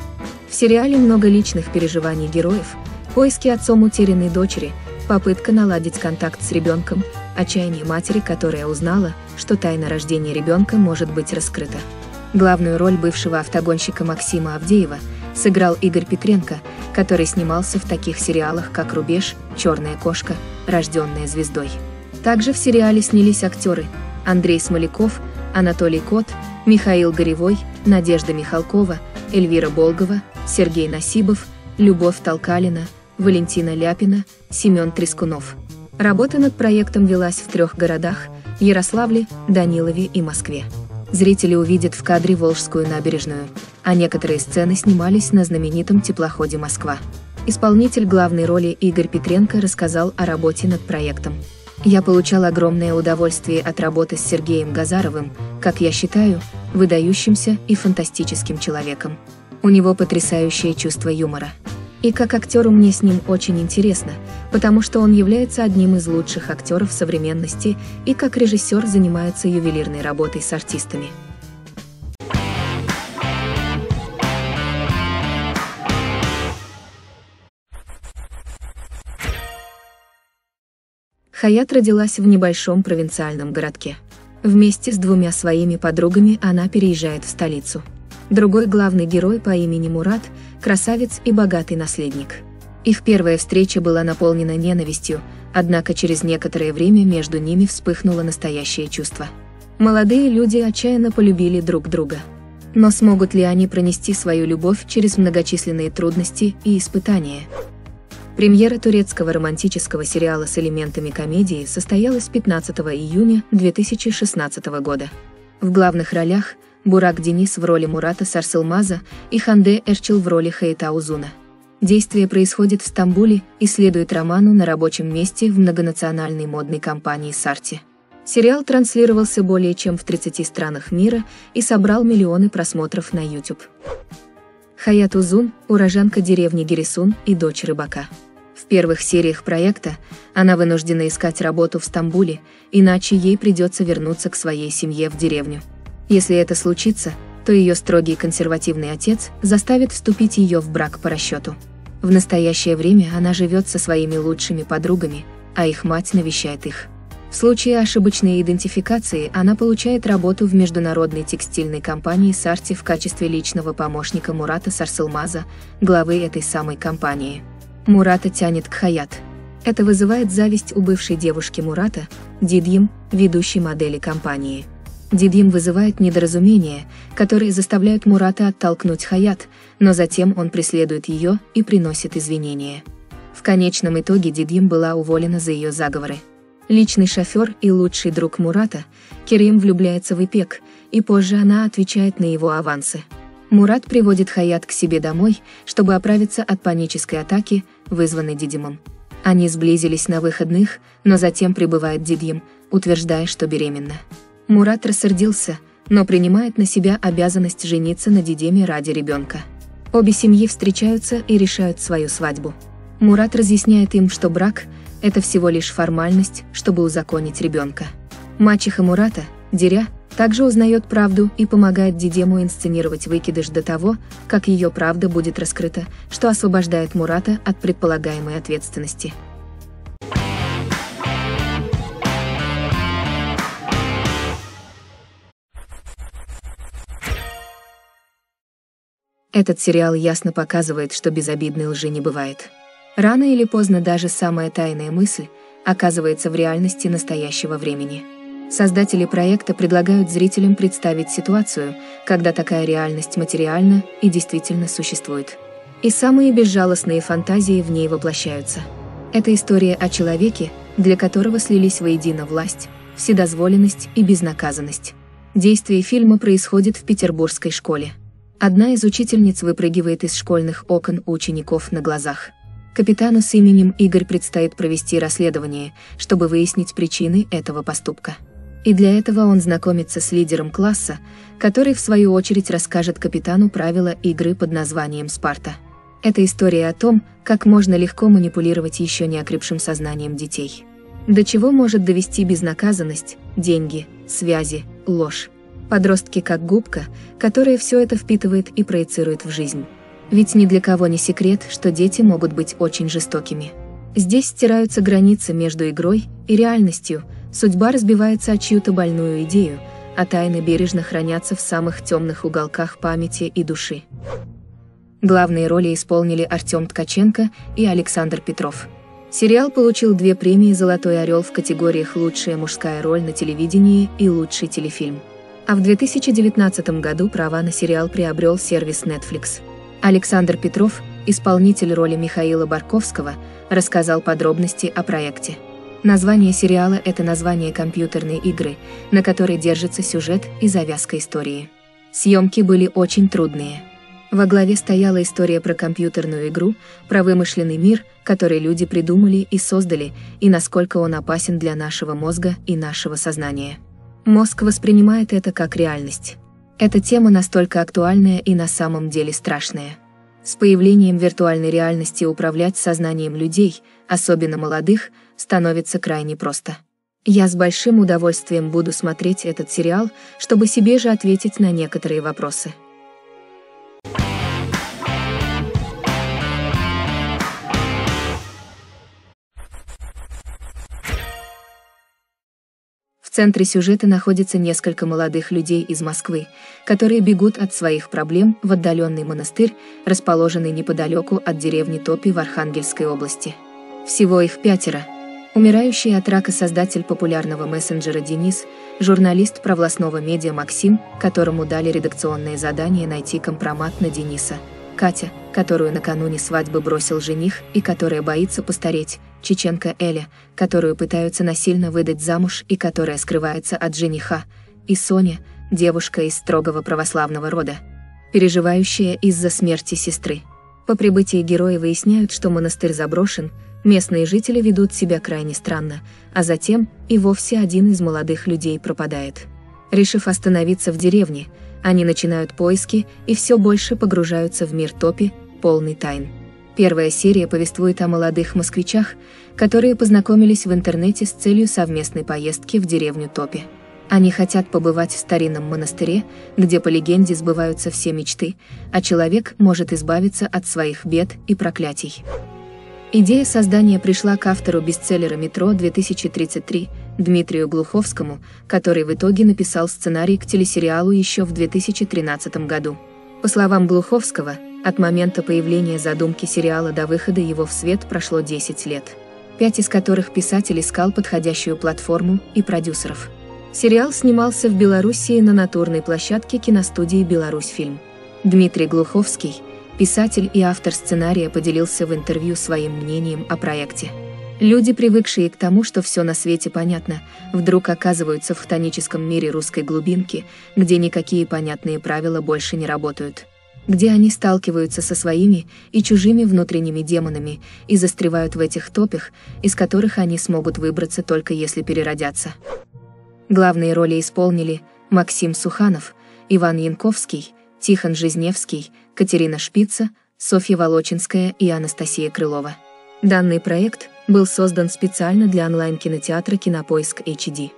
Speaker 1: В сериале много личных переживаний героев, поиски отцом утерянной дочери, попытка наладить контакт с ребенком, отчаяние матери, которая узнала, что тайна рождения ребенка может быть раскрыта. Главную роль бывшего автогонщика Максима Авдеева сыграл Игорь Петренко, который снимался в таких сериалах, как «Рубеж», «Черная кошка», «Рожденная звездой». Также в сериале снялись актеры Андрей Смоляков, Анатолий Кот, Михаил Горевой, Надежда Михалкова, Эльвира Болгова, Сергей Насибов, Любовь Толкалина, Валентина Ляпина, Семен Трескунов. Работа над проектом велась в трех городах – Ярославле, Данилове и Москве. Зрители увидят в кадре Волжскую набережную, а некоторые сцены снимались на знаменитом теплоходе «Москва». Исполнитель главной роли Игорь Петренко рассказал о работе над проектом. «Я получал огромное удовольствие от работы с Сергеем Газаровым, как я считаю, выдающимся и фантастическим человеком. У него потрясающее чувство юмора. И как актеру мне с ним очень интересно, потому что он является одним из лучших актеров современности и как режиссер занимается ювелирной работой с артистами. Хаят родилась в небольшом провинциальном городке. Вместе с двумя своими подругами она переезжает в столицу. Другой главный герой по имени Мурат – красавец и богатый наследник. Их первая встреча была наполнена ненавистью, однако через некоторое время между ними вспыхнуло настоящее чувство. Молодые люди отчаянно полюбили друг друга. Но смогут ли они пронести свою любовь через многочисленные трудности и испытания? Премьера турецкого романтического сериала с элементами комедии состоялась 15 июня 2016 года. В главных ролях – Бурак Денис в роли Мурата Сарсылмаза и Ханде Эрчил в роли Хейта Узуна. Действие происходит в Стамбуле и следует роману на рабочем месте в многонациональной модной компании «Сарти». Сериал транслировался более чем в 30 странах мира и собрал миллионы просмотров на YouTube. Хаят Узун – уроженка деревни Гересун и дочь рыбака. В первых сериях проекта она вынуждена искать работу в Стамбуле, иначе ей придется вернуться к своей семье в деревню. Если это случится, то ее строгий консервативный отец заставит вступить ее в брак по расчету. В настоящее время она живет со своими лучшими подругами, а их мать навещает их. В случае ошибочной идентификации она получает работу в международной текстильной компании Сарти в качестве личного помощника Мурата Сарсылмаза, главы этой самой компании. Мурата тянет к Хаят. Это вызывает зависть у бывшей девушки Мурата, Дидьем, ведущей модели компании. Дидим вызывает недоразумения, которые заставляют Мурата оттолкнуть Хаят, но затем он преследует ее и приносит извинения. В конечном итоге Дидим была уволена за ее заговоры. Личный шофер и лучший друг Мурата, Керим влюбляется в Ипек, и позже она отвечает на его авансы. Мурат приводит Хаят к себе домой, чтобы оправиться от панической атаки, вызванной Дидимом. Они сблизились на выходных, но затем прибывает Дидим, утверждая, что беременна. Мурат рассердился, но принимает на себя обязанность жениться на Дидеме ради ребенка. Обе семьи встречаются и решают свою свадьбу. Мурат разъясняет им, что брак – это всего лишь формальность, чтобы узаконить ребенка. Мачеха Мурата, Деря, также узнает правду и помогает Дидему инсценировать выкидыш до того, как ее правда будет раскрыта, что освобождает Мурата от предполагаемой ответственности. Этот сериал ясно показывает, что безобидной лжи не бывает. Рано или поздно даже самая тайная мысль, оказывается в реальности настоящего времени. Создатели проекта предлагают зрителям представить ситуацию, когда такая реальность материальна и действительно существует. И самые безжалостные фантазии в ней воплощаются. Это история о человеке, для которого слились воедино власть, вседозволенность и безнаказанность. Действие фильма происходит в петербургской школе. Одна из учительниц выпрыгивает из школьных окон у учеников на глазах. Капитану с именем Игорь предстоит провести расследование, чтобы выяснить причины этого поступка. И для этого он знакомится с лидером класса, который в свою очередь расскажет капитану правила игры под названием «Спарта». Это история о том, как можно легко манипулировать еще не окрепшим сознанием детей. До чего может довести безнаказанность, деньги, связи, ложь. Подростки как губка, которая все это впитывает и проецирует в жизнь. Ведь ни для кого не секрет, что дети могут быть очень жестокими. Здесь стираются границы между игрой и реальностью, судьба разбивается о чью-то больную идею, а тайны бережно хранятся в самых темных уголках памяти и души. Главные роли исполнили Артем Ткаченко и Александр Петров. Сериал получил две премии «Золотой орел» в категориях «Лучшая мужская роль на телевидении» и «Лучший телефильм». А в 2019 году права на сериал приобрел сервис Netflix. Александр Петров, исполнитель роли Михаила Барковского, рассказал подробности о проекте. Название сериала – это название компьютерной игры, на которой держится сюжет и завязка истории. Съемки были очень трудные. Во главе стояла история про компьютерную игру, про вымышленный мир, который люди придумали и создали, и насколько он опасен для нашего мозга и нашего сознания. Мозг воспринимает это как реальность. Эта тема настолько актуальная и на самом деле страшная. С появлением виртуальной реальности управлять сознанием людей, особенно молодых, становится крайне просто. Я с большим удовольствием буду смотреть этот сериал, чтобы себе же ответить на некоторые вопросы. Центре сюжета находится несколько молодых людей из Москвы, которые бегут от своих проблем в отдаленный монастырь, расположенный неподалеку от деревни Топи в Архангельской области. Всего их пятеро. Умирающий от рака создатель популярного мессенджера Денис, журналист провластного медиа Максим, которому дали редакционное задание найти компромат на Дениса, Катя, которую накануне свадьбы бросил жених и которая боится постареть, чеченка Эля, которую пытаются насильно выдать замуж и которая скрывается от жениха, и Соня, девушка из строгого православного рода, переживающая из-за смерти сестры. По прибытии герои выясняют, что монастырь заброшен, местные жители ведут себя крайне странно, а затем и вовсе один из молодых людей пропадает. Решив остановиться в деревне, они начинают поиски и все больше погружаются в мир топи, полный тайн. Первая серия повествует о молодых москвичах, которые познакомились в интернете с целью совместной поездки в деревню Топи. Они хотят побывать в старинном монастыре, где по легенде сбываются все мечты, а человек может избавиться от своих бед и проклятий. Идея создания пришла к автору бестселлера «Метро 2033» Дмитрию Глуховскому, который в итоге написал сценарий к телесериалу еще в 2013 году. По словам Глуховского, от момента появления задумки сериала до выхода его в свет прошло 10 лет. Пять из которых писатель искал подходящую платформу и продюсеров. Сериал снимался в Белоруссии на натурной площадке киностудии «Беларусьфильм». Дмитрий Глуховский, писатель и автор сценария, поделился в интервью своим мнением о проекте. Люди, привыкшие к тому, что все на свете понятно, вдруг оказываются в хтоническом мире русской глубинки, где никакие понятные правила больше не работают где они сталкиваются со своими и чужими внутренними демонами и застревают в этих топях, из которых они смогут выбраться только если переродятся. Главные роли исполнили Максим Суханов, Иван Янковский, Тихон Жизневский, Катерина Шпица, Софья Волочинская и Анастасия Крылова. Данный проект был создан специально для онлайн-кинотеатра «Кинопоиск HD».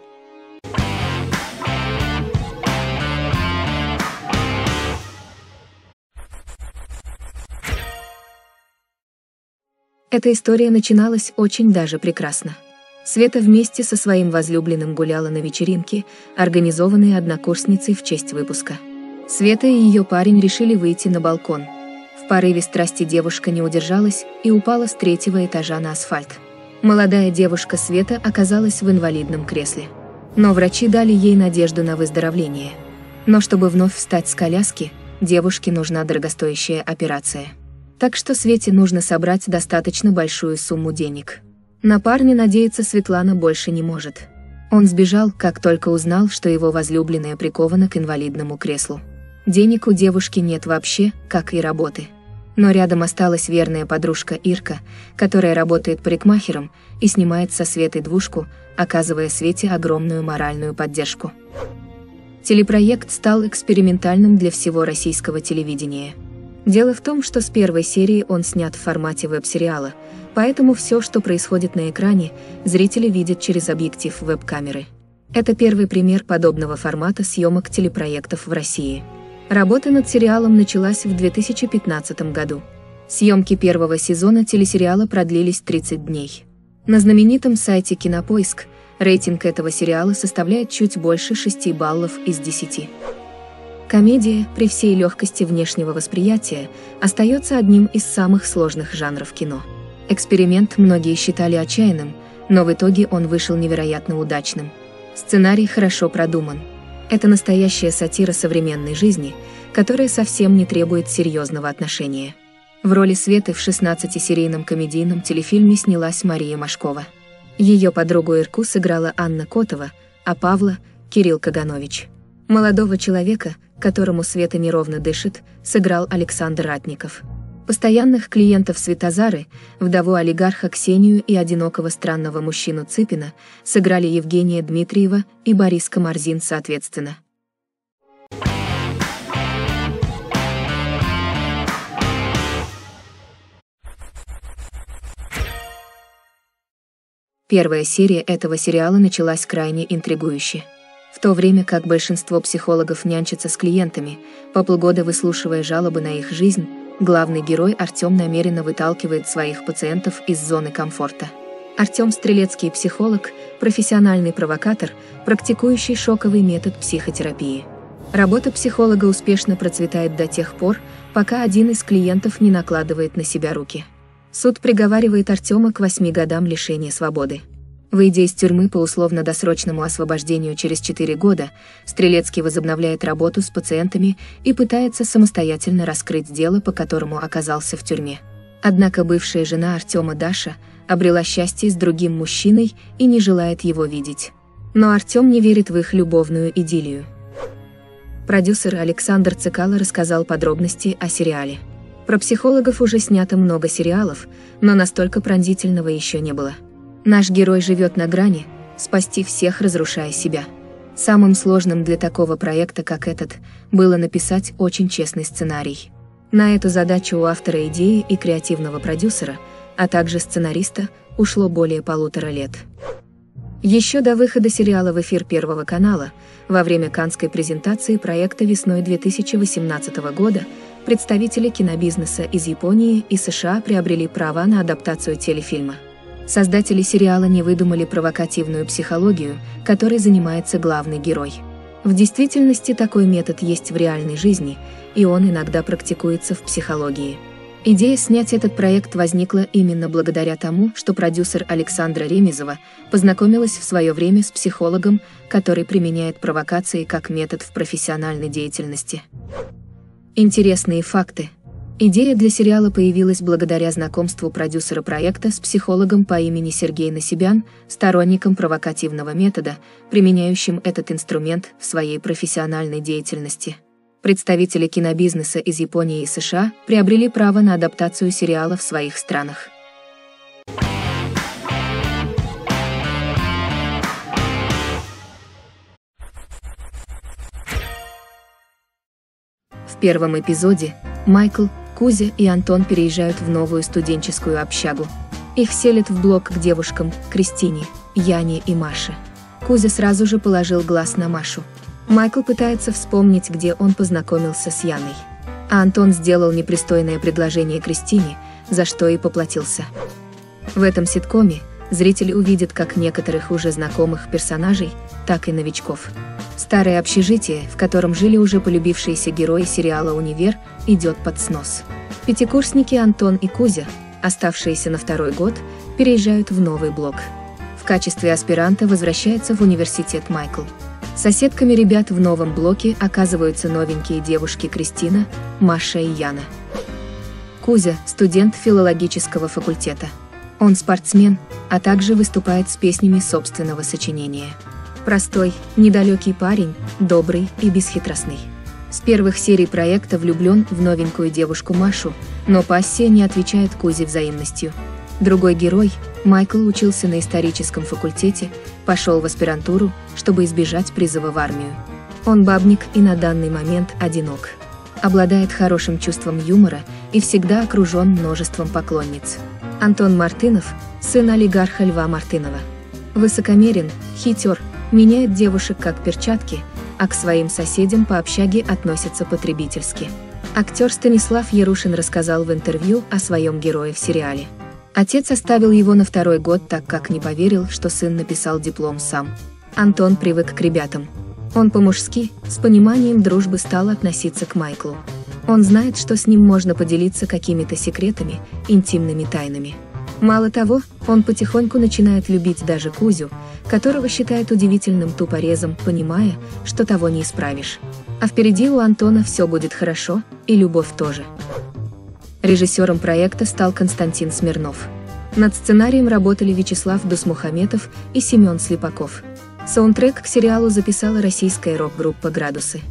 Speaker 1: Эта история начиналась очень даже прекрасно. Света вместе со своим возлюбленным гуляла на вечеринке, организованной однокурсницей в честь выпуска. Света и ее парень решили выйти на балкон. В порыве страсти девушка не удержалась и упала с третьего этажа на асфальт. Молодая девушка Света оказалась в инвалидном кресле. Но врачи дали ей надежду на выздоровление. Но чтобы вновь встать с коляски, девушке нужна дорогостоящая операция. Так что Свете нужно собрать достаточно большую сумму денег. На парня надеяться Светлана больше не может. Он сбежал, как только узнал, что его возлюбленная прикована к инвалидному креслу. Денег у девушки нет вообще, как и работы. Но рядом осталась верная подружка Ирка, которая работает парикмахером и снимает со Светой двушку, оказывая Свете огромную моральную поддержку. Телепроект стал экспериментальным для всего российского телевидения. Дело в том, что с первой серии он снят в формате веб-сериала, поэтому все, что происходит на экране, зрители видят через объектив веб-камеры. Это первый пример подобного формата съемок телепроектов в России. Работа над сериалом началась в 2015 году. Съемки первого сезона телесериала продлились 30 дней. На знаменитом сайте Кинопоиск рейтинг этого сериала составляет чуть больше 6 баллов из 10. Комедия, при всей легкости внешнего восприятия, остается одним из самых сложных жанров кино. Эксперимент многие считали отчаянным, но в итоге он вышел невероятно удачным. Сценарий хорошо продуман. Это настоящая сатира современной жизни, которая совсем не требует серьезного отношения. В роли Светы в 16-серийном комедийном телефильме снялась Мария Машкова. Ее подругу Ирку сыграла Анна Котова, а Павла – Кирилл Каганович. Молодого человека, которому Света неровно дышит, сыграл Александр Ратников. Постоянных клиентов Светозары, вдову олигарха Ксению и одинокого странного мужчину Цыпина сыграли Евгения Дмитриева и Борис Комарзин соответственно. Первая серия этого сериала началась крайне интригующе. В то время как большинство психологов нянчатся с клиентами, по полгода выслушивая жалобы на их жизнь, главный герой Артём намеренно выталкивает своих пациентов из зоны комфорта. Артём – стрелецкий психолог, профессиональный провокатор, практикующий шоковый метод психотерапии. Работа психолога успешно процветает до тех пор, пока один из клиентов не накладывает на себя руки. Суд приговаривает Артёма к восьми годам лишения свободы. Выйдя из тюрьмы по условно-досрочному освобождению через 4 года, Стрелецкий возобновляет работу с пациентами и пытается самостоятельно раскрыть дело, по которому оказался в тюрьме. Однако бывшая жена Артема Даша обрела счастье с другим мужчиной и не желает его видеть. Но Артем не верит в их любовную идиллию. Продюсер Александр Цикало рассказал подробности о сериале. Про психологов уже снято много сериалов, но настолько пронзительного еще не было. Наш герой живет на грани, спасти всех, разрушая себя. Самым сложным для такого проекта, как этот, было написать очень честный сценарий. На эту задачу у автора идеи и креативного продюсера, а также сценариста, ушло более полутора лет. Еще до выхода сериала в эфир Первого канала, во время канской презентации проекта весной 2018 года, представители кинобизнеса из Японии и США приобрели права на адаптацию телефильма – Создатели сериала не выдумали провокативную психологию, которой занимается главный герой. В действительности такой метод есть в реальной жизни, и он иногда практикуется в психологии. Идея снять этот проект возникла именно благодаря тому, что продюсер Александра Ремезова познакомилась в свое время с психологом, который применяет провокации как метод в профессиональной деятельности. Интересные факты – Идея для сериала появилась благодаря знакомству продюсера проекта с психологом по имени Сергей Насибян, сторонником провокативного метода, применяющим этот инструмент в своей профессиональной деятельности. Представители кинобизнеса из Японии и США приобрели право на адаптацию сериала в своих странах. В первом эпизоде Майкл, Кузя и Антон переезжают в новую студенческую общагу. Их селят в блок к девушкам Кристине, Яне и Маше. Кузя сразу же положил глаз на Машу. Майкл пытается вспомнить, где он познакомился с Яной. А Антон сделал непристойное предложение Кристине, за что и поплатился. В этом ситкоме зрители увидят как некоторых уже знакомых персонажей, так и новичков. Старое общежитие, в котором жили уже полюбившиеся герои сериала «Универ», идет под снос. Пятикурсники Антон и Кузя, оставшиеся на второй год, переезжают в новый блок. В качестве аспиранта возвращается в университет Майкл. Соседками ребят в новом блоке оказываются новенькие девушки Кристина, Маша и Яна. Кузя – студент филологического факультета. Он спортсмен, а также выступает с песнями собственного сочинения. Простой, недалекий парень, добрый и бесхитростный. С первых серий проекта влюблен в новенькую девушку Машу, но пассия не отвечает Кузе взаимностью. Другой герой, Майкл учился на историческом факультете, пошел в аспирантуру, чтобы избежать призыва в армию. Он бабник и на данный момент одинок. Обладает хорошим чувством юмора и всегда окружен множеством поклонниц. Антон Мартынов – сын олигарха Льва Мартынова. Высокомерен, хитер, меняет девушек как перчатки, а к своим соседям по общаге относится потребительски. Актер Станислав Ярушин рассказал в интервью о своем герое в сериале. Отец оставил его на второй год, так как не поверил, что сын написал диплом сам. Антон привык к ребятам. Он по-мужски, с пониманием дружбы стал относиться к Майклу. Он знает, что с ним можно поделиться какими-то секретами, интимными тайнами. Мало того, он потихоньку начинает любить даже Кузю, которого считает удивительным тупорезом, понимая, что того не исправишь. А впереди у Антона все будет хорошо, и любовь тоже. Режиссером проекта стал Константин Смирнов. Над сценарием работали Вячеслав Дусмухаметов и Семен Слепаков. Саундтрек к сериалу записала российская рок-группа «Градусы».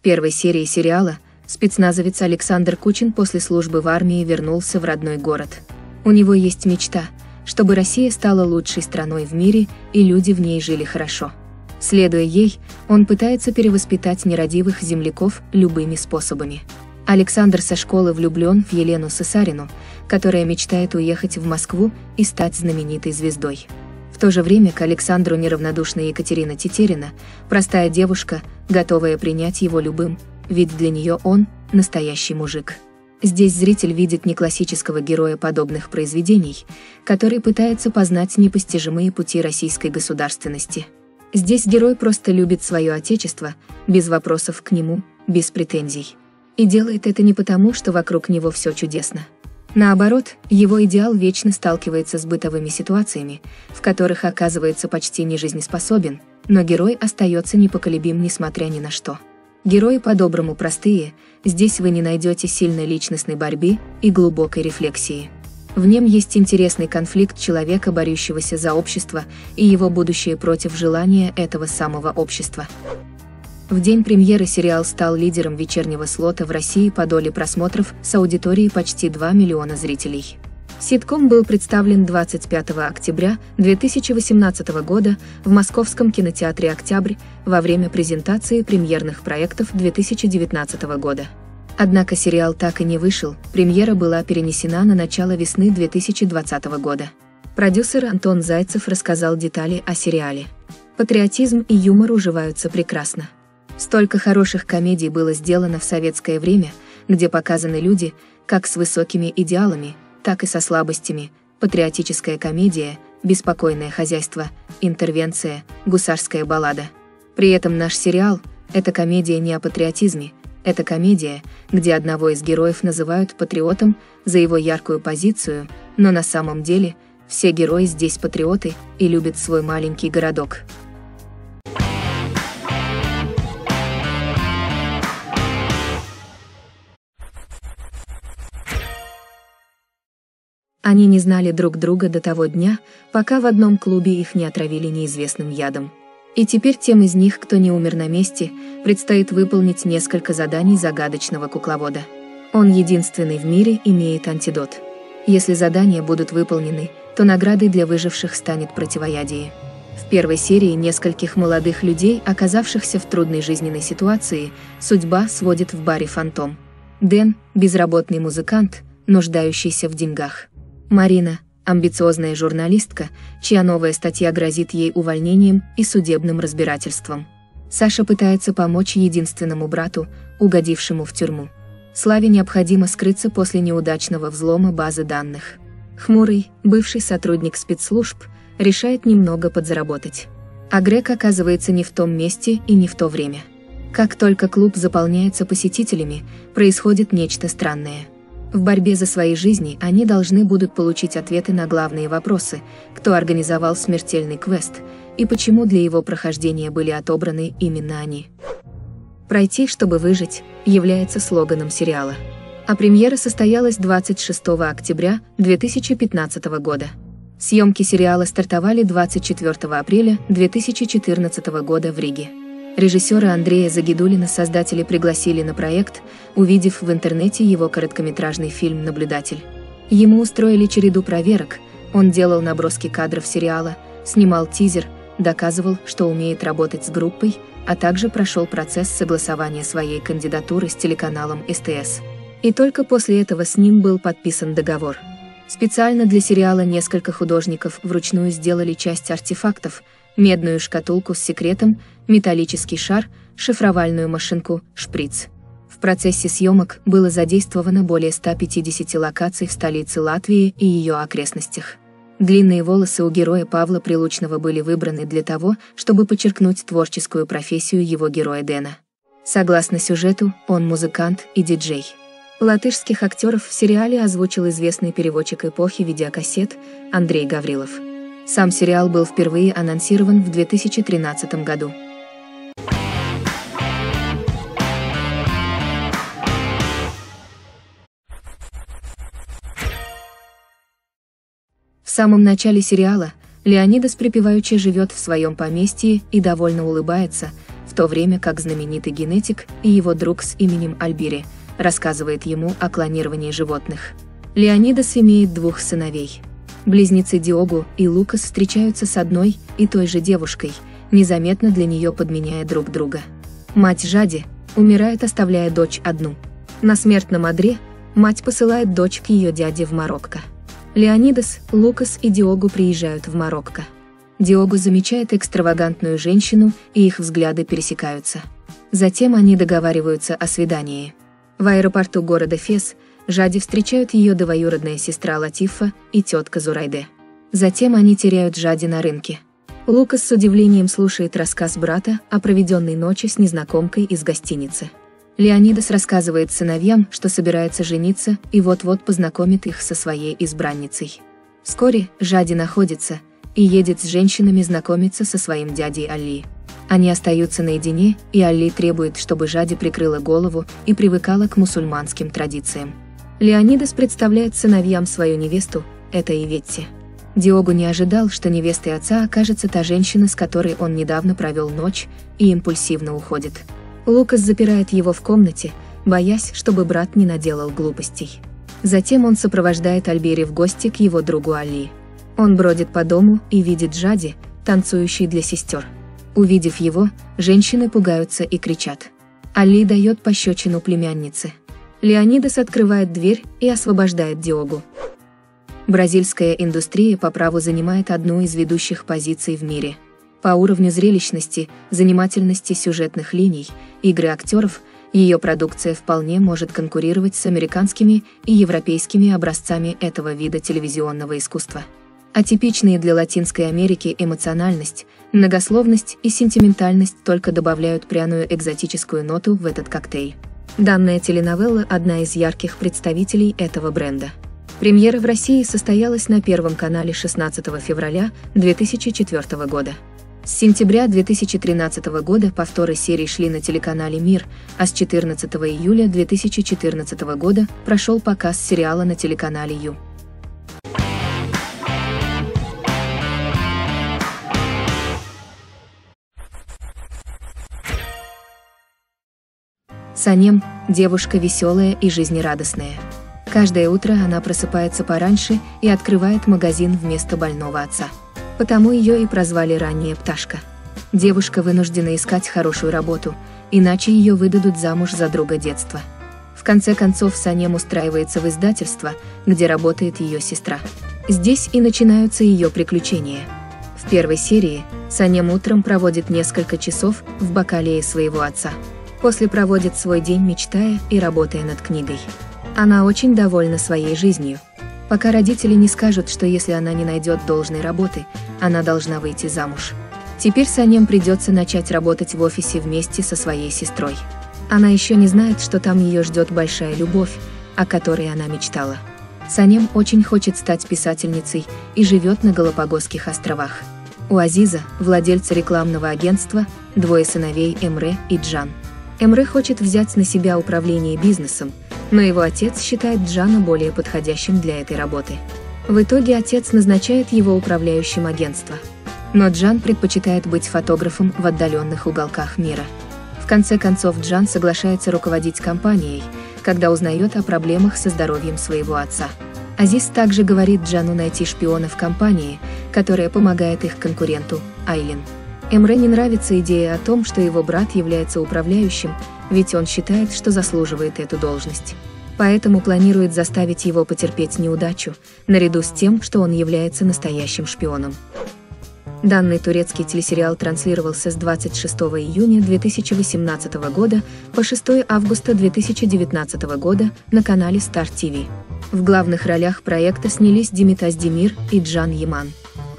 Speaker 1: В первой серии сериала спецназовец Александр Кучин после службы в армии вернулся в родной город. У него есть мечта – чтобы Россия стала лучшей страной в мире и люди в ней жили хорошо. Следуя ей, он пытается перевоспитать нерадивых земляков любыми способами. Александр со школы влюблен в Елену Сысарину, которая мечтает уехать в Москву и стать знаменитой звездой. В то же время к Александру неравнодушна Екатерина Тетерина, простая девушка, готовая принять его любым, ведь для нее он – настоящий мужик. Здесь зритель видит не классического героя подобных произведений, который пытается познать непостижимые пути российской государственности. Здесь герой просто любит свое отечество, без вопросов к нему, без претензий. И делает это не потому, что вокруг него все чудесно. Наоборот, его идеал вечно сталкивается с бытовыми ситуациями, в которых оказывается почти нежизнеспособен, но герой остается непоколебим несмотря ни на что. Герои по-доброму простые, здесь вы не найдете сильной личностной борьбы и глубокой рефлексии. В нем есть интересный конфликт человека, борющегося за общество, и его будущее против желания этого самого общества. В день премьеры сериал стал лидером вечернего слота в России по доле просмотров с аудиторией почти 2 миллиона зрителей. Ситком был представлен 25 октября 2018 года в Московском кинотеатре «Октябрь» во время презентации премьерных проектов 2019 года. Однако сериал так и не вышел, премьера была перенесена на начало весны 2020 года. Продюсер Антон Зайцев рассказал детали о сериале. Патриотизм и юмор уживаются прекрасно. Столько хороших комедий было сделано в советское время, где показаны люди, как с высокими идеалами – так и со слабостями, патриотическая комедия, беспокойное хозяйство, интервенция, гусарская баллада. При этом наш сериал – это комедия не о патриотизме, это комедия, где одного из героев называют патриотом за его яркую позицию, но на самом деле все герои здесь патриоты и любят свой маленький городок. Они не знали друг друга до того дня, пока в одном клубе их не отравили неизвестным ядом. И теперь тем из них, кто не умер на месте, предстоит выполнить несколько заданий загадочного кукловода. Он единственный в мире имеет антидот. Если задания будут выполнены, то наградой для выживших станет противоядие. В первой серии нескольких молодых людей, оказавшихся в трудной жизненной ситуации, судьба сводит в баре «Фантом». Дэн – безработный музыкант, нуждающийся в деньгах. Марина – амбициозная журналистка, чья новая статья грозит ей увольнением и судебным разбирательством. Саша пытается помочь единственному брату, угодившему в тюрьму. Славе необходимо скрыться после неудачного взлома базы данных. Хмурый, бывший сотрудник спецслужб, решает немного подзаработать. А Грег оказывается не в том месте и не в то время. Как только клуб заполняется посетителями, происходит нечто странное. В борьбе за свои жизни они должны будут получить ответы на главные вопросы, кто организовал смертельный квест и почему для его прохождения были отобраны именно они. «Пройти, чтобы выжить» является слоганом сериала. А премьера состоялась 26 октября 2015 года. Съемки сериала стартовали 24 апреля 2014 года в Риге. Режиссера Андрея Загидулина создатели пригласили на проект, увидев в интернете его короткометражный фильм «Наблюдатель». Ему устроили череду проверок, он делал наброски кадров сериала, снимал тизер, доказывал, что умеет работать с группой, а также прошел процесс согласования своей кандидатуры с телеканалом СТС. И только после этого с ним был подписан договор – Специально для сериала несколько художников вручную сделали часть артефактов, медную шкатулку с секретом, металлический шар, шифровальную машинку, шприц. В процессе съемок было задействовано более 150 локаций в столице Латвии и ее окрестностях. Длинные волосы у героя Павла Прилучного были выбраны для того, чтобы подчеркнуть творческую профессию его героя Дэна. Согласно сюжету, он музыкант и диджей. Латышских актеров в сериале озвучил известный переводчик эпохи видеокассет Андрей Гаврилов. Сам сериал был впервые анонсирован в 2013 году. В самом начале сериала Леонидас припеваючи живет в своем поместье и довольно улыбается, в то время как знаменитый генетик и его друг с именем Альбири – рассказывает ему о клонировании животных. Леонидас имеет двух сыновей. Близнецы Диогу и Лукас встречаются с одной и той же девушкой, незаметно для нее подменяя друг друга. Мать Жади умирает, оставляя дочь одну. На смертном одре мать посылает дочь к ее дяде в Марокко. Леонидас, Лукас и Диогу приезжают в Марокко. Диогу замечает экстравагантную женщину, и их взгляды пересекаются. Затем они договариваются о свидании. В аэропорту города Фес Жади встречают ее двоюродная сестра Латифа и тетка Зурайде. Затем они теряют Жади на рынке. Лукас с удивлением слушает рассказ брата о проведенной ночи с незнакомкой из гостиницы. Леонидас рассказывает сыновьям, что собирается жениться и вот-вот познакомит их со своей избранницей. Вскоре Жади находится и едет с женщинами знакомиться со своим дядей Али. Они остаются наедине, и Али требует, чтобы Жади прикрыла голову и привыкала к мусульманским традициям. Леонидас представляет сыновьям свою невесту, это Иветти. Диогу не ожидал, что невестой отца окажется та женщина, с которой он недавно провел ночь, и импульсивно уходит. Лукас запирает его в комнате, боясь, чтобы брат не наделал глупостей. Затем он сопровождает Альбери в гости к его другу Али. Он бродит по дому и видит Жади, танцующей для сестер. Увидев его, женщины пугаются и кричат. Али дает пощечину племяннице. Леонидас открывает дверь и освобождает Диогу. Бразильская индустрия по праву занимает одну из ведущих позиций в мире. По уровню зрелищности, занимательности сюжетных линий, игры актеров, ее продукция вполне может конкурировать с американскими и европейскими образцами этого вида телевизионного искусства. Атипичные для Латинской Америки эмоциональность, многословность и сентиментальность только добавляют пряную экзотическую ноту в этот коктейль. Данная теленовелла – одна из ярких представителей этого бренда. Премьера в России состоялась на Первом канале 16 февраля 2004 года. С сентября 2013 года повторы серии шли на телеканале «Мир», а с 14 июля 2014 года прошел показ сериала на телеканале «Ю». Санем – девушка веселая и жизнерадостная. Каждое утро она просыпается пораньше и открывает магазин вместо больного отца. Потому ее и прозвали ранняя пташка. Девушка вынуждена искать хорошую работу, иначе ее выдадут замуж за друга детства. В конце концов Санем устраивается в издательство, где работает ее сестра. Здесь и начинаются ее приключения. В первой серии Санем утром проводит несколько часов в бакалее своего отца. После проводит свой день, мечтая и работая над книгой. Она очень довольна своей жизнью. Пока родители не скажут, что если она не найдет должной работы, она должна выйти замуж. Теперь Санем придется начать работать в офисе вместе со своей сестрой. Она еще не знает, что там ее ждет большая любовь, о которой она мечтала. Санем очень хочет стать писательницей и живет на Галапагосских островах. У Азиза, владельца рекламного агентства, двое сыновей Эмре и Джан. Эмре хочет взять на себя управление бизнесом, но его отец считает Джана более подходящим для этой работы. В итоге отец назначает его управляющим агентства. Но Джан предпочитает быть фотографом в отдаленных уголках мира. В конце концов Джан соглашается руководить компанией, когда узнает о проблемах со здоровьем своего отца. Азиз также говорит Джану найти шпиона в компании, которая помогает их конкуренту, Айлин. Эмре не нравится идея о том, что его брат является управляющим, ведь он считает, что заслуживает эту должность. Поэтому планирует заставить его потерпеть неудачу, наряду с тем, что он является настоящим шпионом. Данный турецкий телесериал транслировался с 26 июня 2018 года по 6 августа 2019 года на канале Star TV. В главных ролях проекта снялись Димитас Демир и Джан Яман.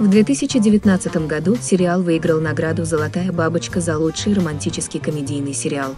Speaker 1: В 2019 году сериал выиграл награду «Золотая бабочка» за лучший романтический комедийный сериал.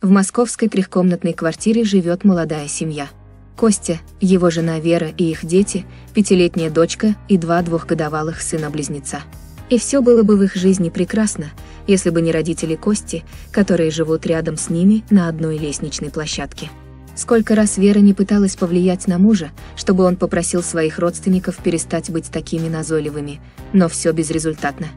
Speaker 1: В московской трехкомнатной квартире живет молодая семья. Костя, его жена Вера и их дети, пятилетняя дочка и два двухгодовалых сына-близнеца. И все было бы в их жизни прекрасно, если бы не родители Кости, которые живут рядом с ними на одной лестничной площадке. Сколько раз Вера не пыталась повлиять на мужа, чтобы он попросил своих родственников перестать быть такими назойливыми, но все безрезультатно.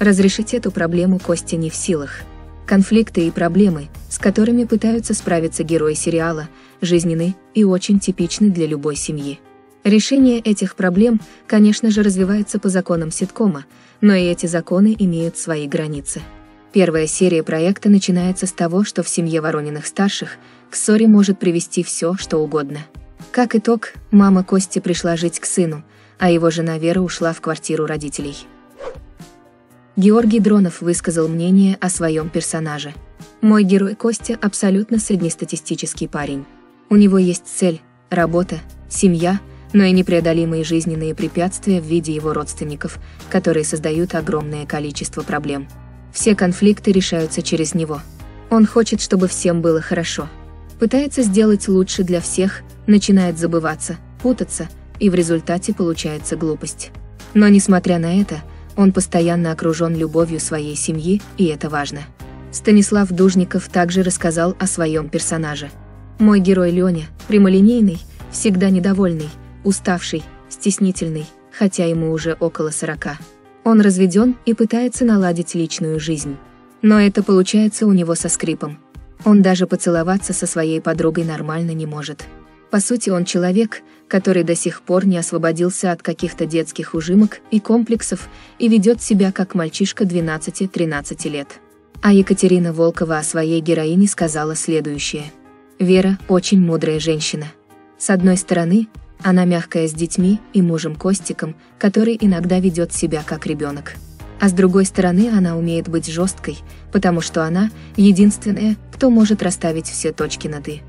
Speaker 1: Разрешить эту проблему Костя не в силах – Конфликты и проблемы, с которыми пытаются справиться герои сериала, жизненны и очень типичны для любой семьи. Решение этих проблем, конечно же, развивается по законам ситкома, но и эти законы имеют свои границы. Первая серия проекта начинается с того, что в семье Ворониных-старших к ссоре может привести все, что угодно. Как итог, мама Кости пришла жить к сыну, а его жена Вера ушла в квартиру родителей. Георгий Дронов высказал мнение о своем персонаже. «Мой герой Костя абсолютно среднестатистический парень. У него есть цель, работа, семья, но и непреодолимые жизненные препятствия в виде его родственников, которые создают огромное количество проблем. Все конфликты решаются через него. Он хочет, чтобы всем было хорошо. Пытается сделать лучше для всех, начинает забываться, путаться, и в результате получается глупость. Но несмотря на это, он постоянно окружен любовью своей семьи, и это важно. Станислав Дужников также рассказал о своем персонаже. «Мой герой Леня, прямолинейный, всегда недовольный, уставший, стеснительный, хотя ему уже около сорока. Он разведен и пытается наладить личную жизнь. Но это получается у него со скрипом. Он даже поцеловаться со своей подругой нормально не может. По сути, он человек, который до сих пор не освободился от каких-то детских ужимок и комплексов и ведет себя как мальчишка 12-13 лет. А Екатерина Волкова о своей героине сказала следующее. Вера – очень мудрая женщина. С одной стороны, она мягкая с детьми и мужем Костиком, который иногда ведет себя как ребенок. А с другой стороны, она умеет быть жесткой, потому что она – единственная, кто может расставить все точки над «и».